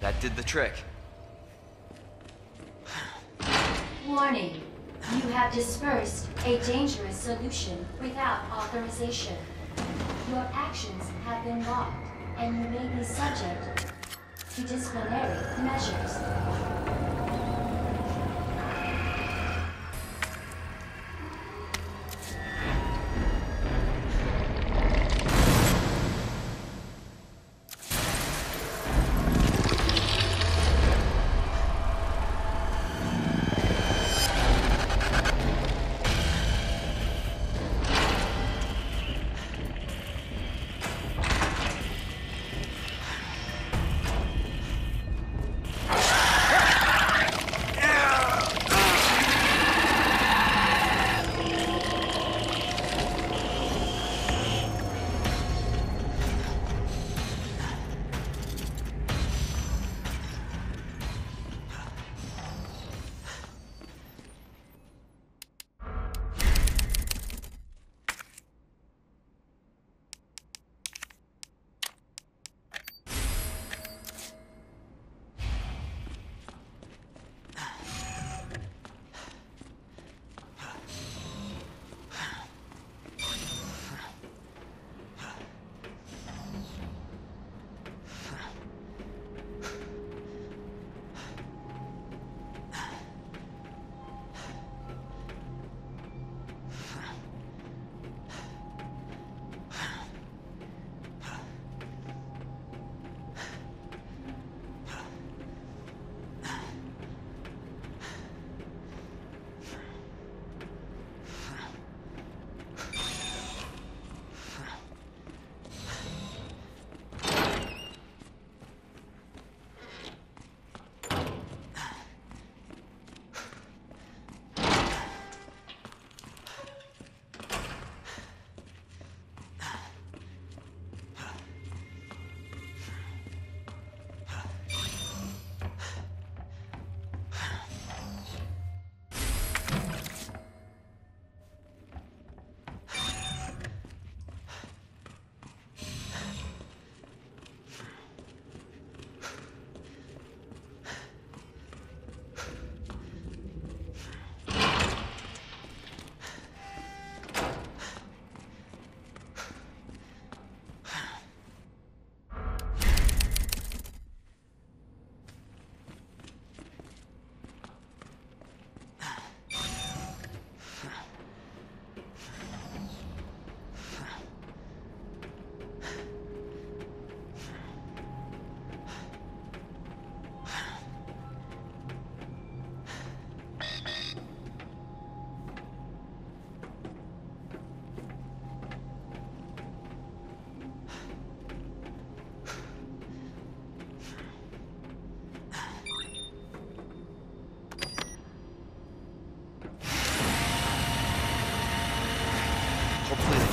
That did the trick. Warning. You have dispersed a dangerous solution without authorization. Your actions have been logged, and you may be subject disciplinary measures.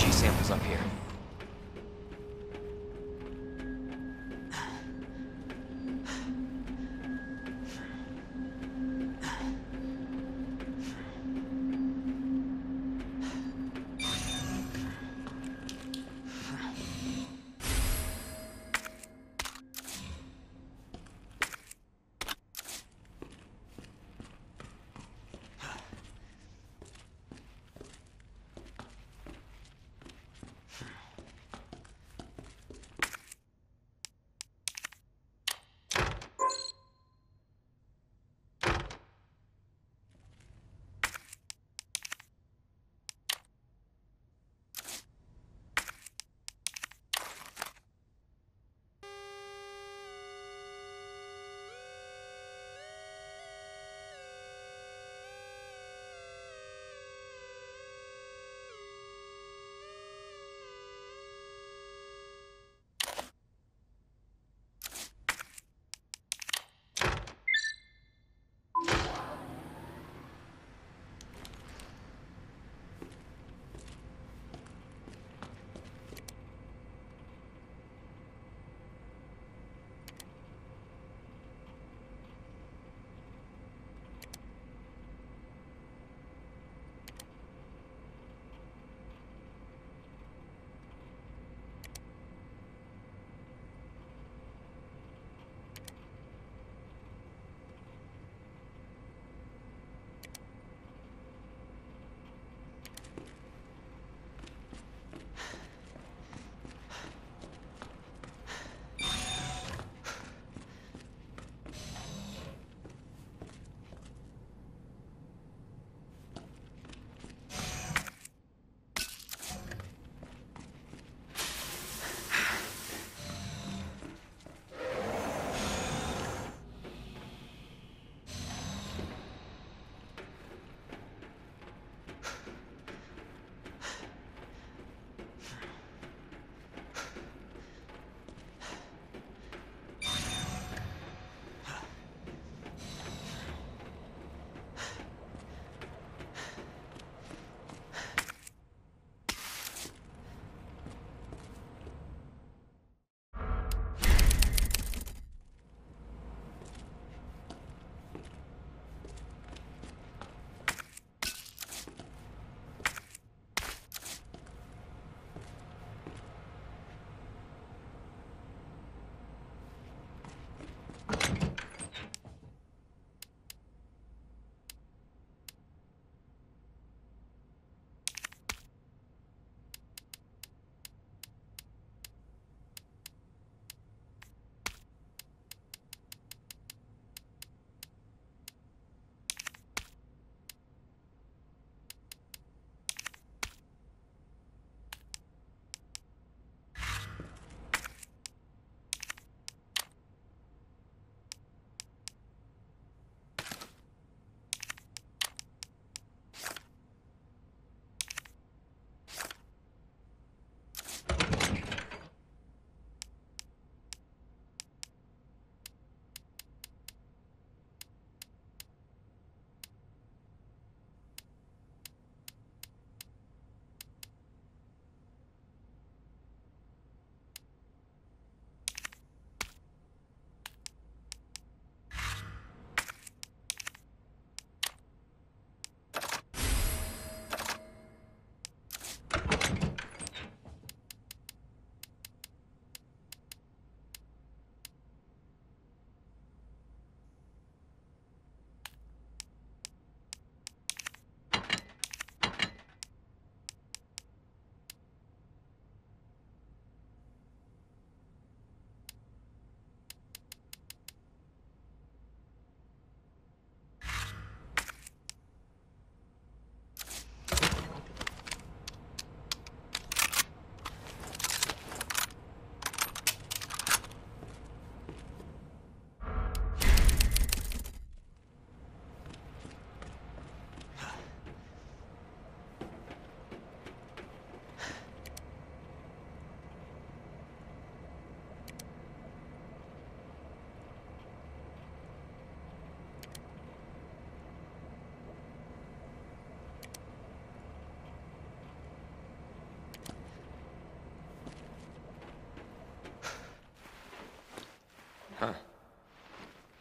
G samples up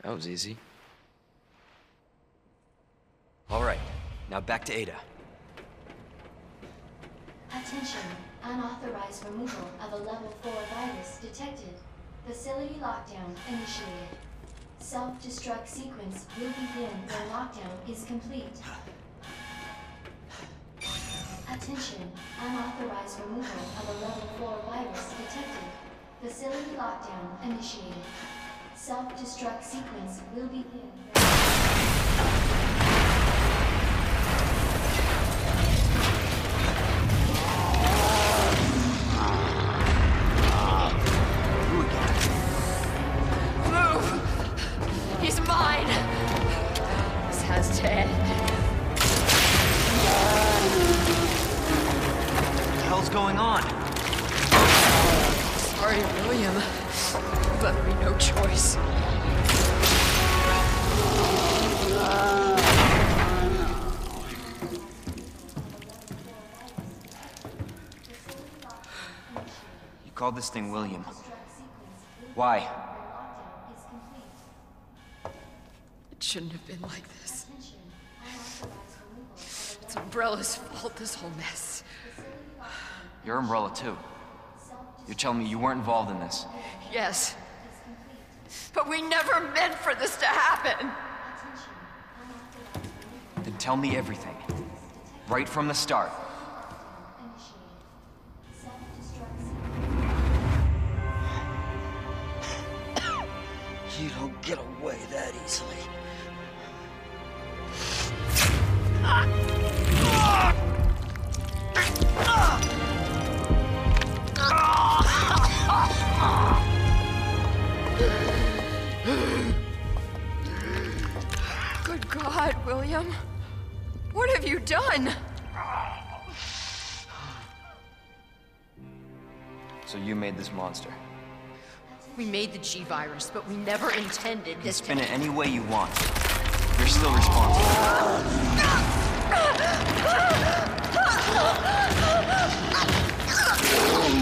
That was easy. All right, now back to Ada. Attention. Unauthorized removal of a level 4 virus detected. Facility lockdown initiated. Self-destruct sequence will begin when lockdown is complete. Attention. Unauthorized removal of a level 4 virus detected. Facility lockdown initiated. Self-destruct sequence will begin. You called this thing William. Why? It shouldn't have been like this. It's Umbrella's fault, this whole mess. Your umbrella, too. You're telling me you weren't involved in this. Yes. But we never meant for this to happen. Then tell me everything. Right from the start. You don't get away that easily. Good God, William. What have you done? So you made this monster. We made the G virus, but we never intended this spin to. it any way you want. You're still responsible. The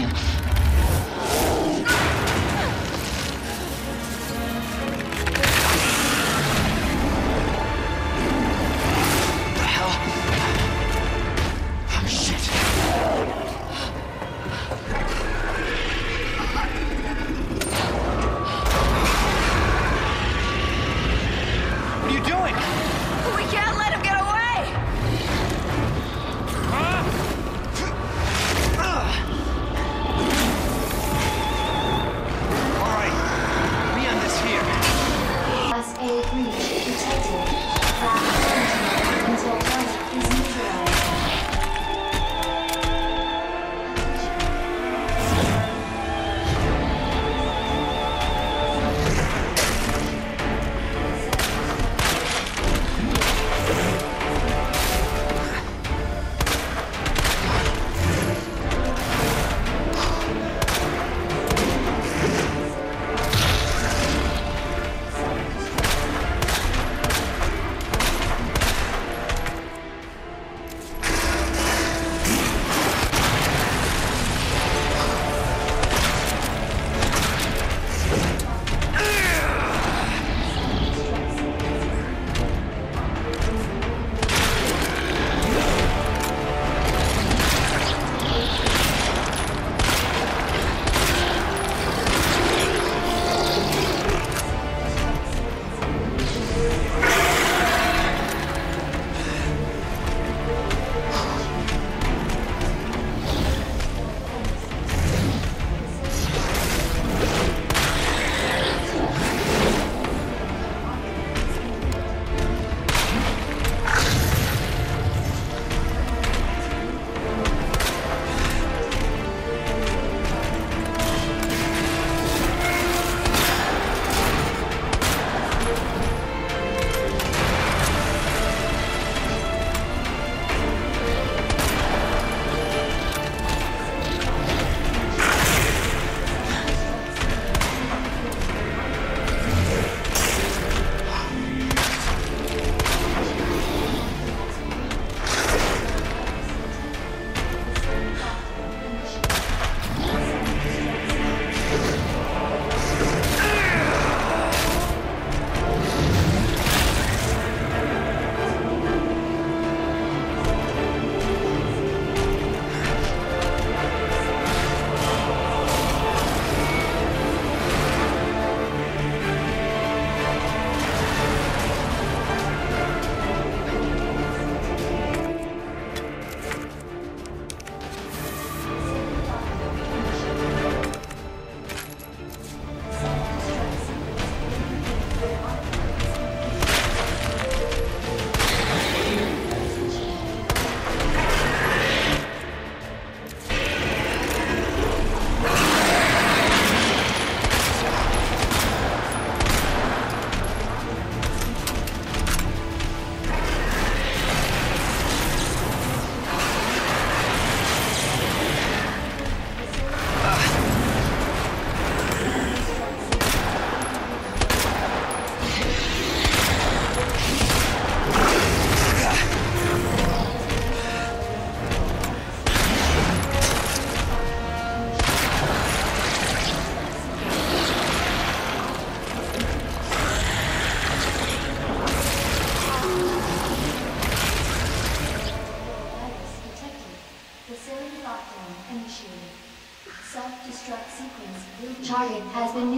has been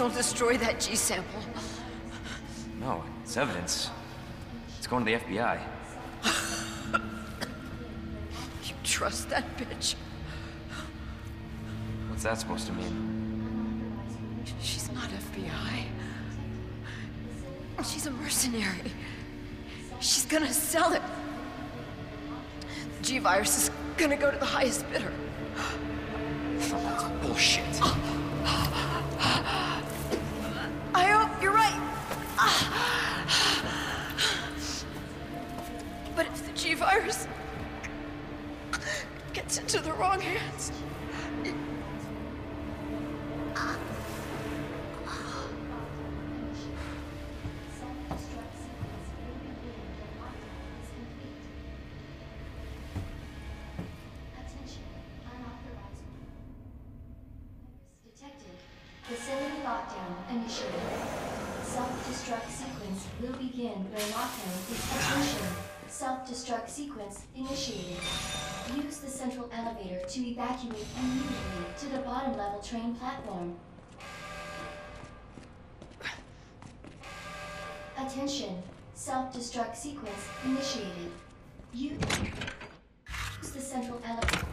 Just tell me you'll destroy that G sample. No, it's evidence. It's going to the FBI. You trust that bitch? What's that supposed to mean? She's not FBI. She's a mercenary. She's gonna sell it. The G virus is gonna go to the highest bidder. Initiated. Use the central elevator to evacuate immediately to the bottom level train platform. Attention. Self-destruct sequence initiated. Use the central elevator.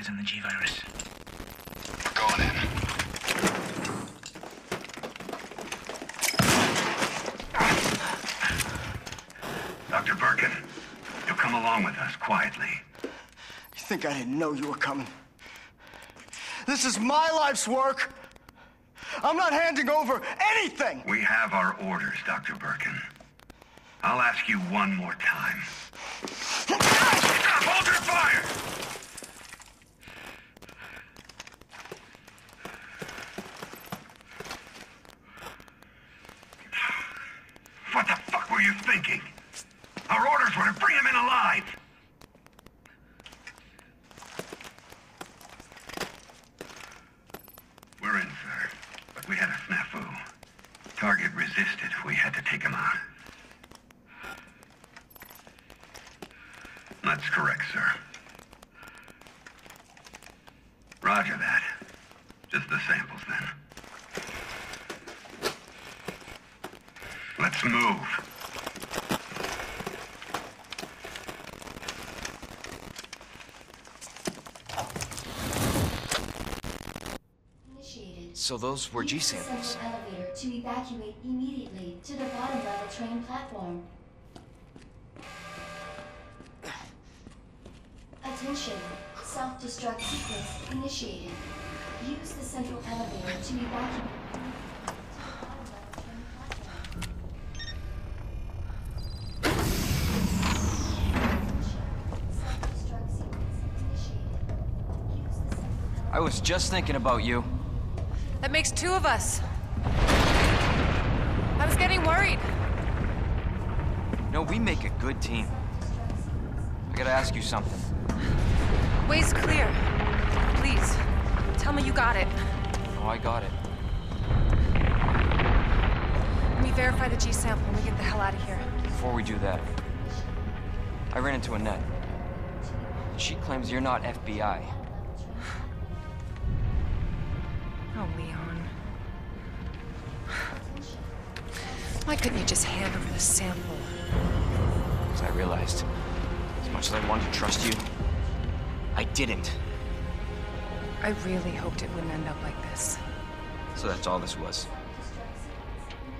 Got on the G virus. Going in. Dr. Birkin, you'll come along with us quietly. You think I didn't know you were coming? This is my life's work. I'm not handing over anything. We have our orders, Dr. Birkin. I'll ask you one more time. Stop! Hold your fire! What the fuck were you thinking? Our orders were to bring him in alive. We're in, sir. But we had a snafu. Target resisted. We had to take him out. That's correct, sir. Roger that. Just the samples, then. Let's move. Initiated. So those were G samples. elevator to evacuate immediately to the bottom level train platform. Attention. Self-destruct sequence initiated. Use the central elevator to evacuate. I was just thinking about you. Makes two of us. I was getting worried. No, we make a good team. I gotta ask you something. Way's clear. Please, tell me you got it. Oh, I got it. Let me verify the G sample and we get the hell out of here. Before we do that, I ran into Annette. She claims you're not FBI. I wanted to trust you, I didn't. I really hoped it wouldn't end up like this. So that's all this was.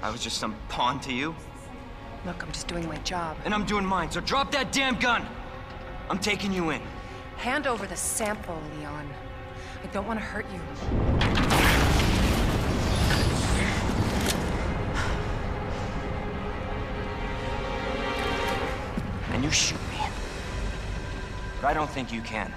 I was just some pawn to you? Look, I'm just doing my job. And I'm doing mine, so drop that damn gun! I'm taking you in. Hand over the sample, Leon. I don't want to hurt you. And you shoot me. But I don't think you can.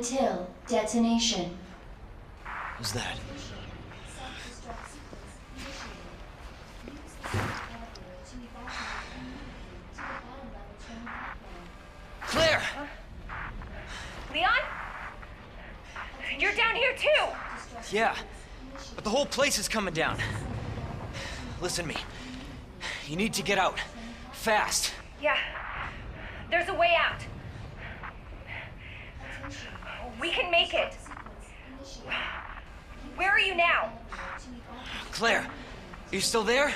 The detonation. Who's that? platform. Claire! Leon? You're down here too! Yeah, but the whole place is coming down. Listen to me. You need to get out. Fast. Yeah. There's a way out. We can make it. Where are you now? Claire, are you still there?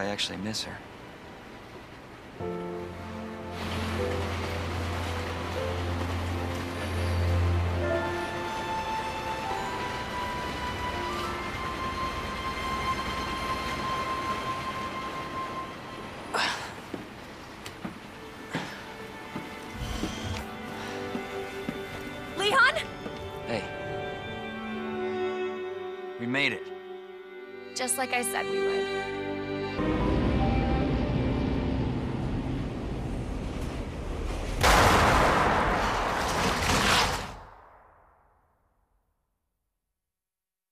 I actually miss her. Leon? Hey. We made it. Just like I said we.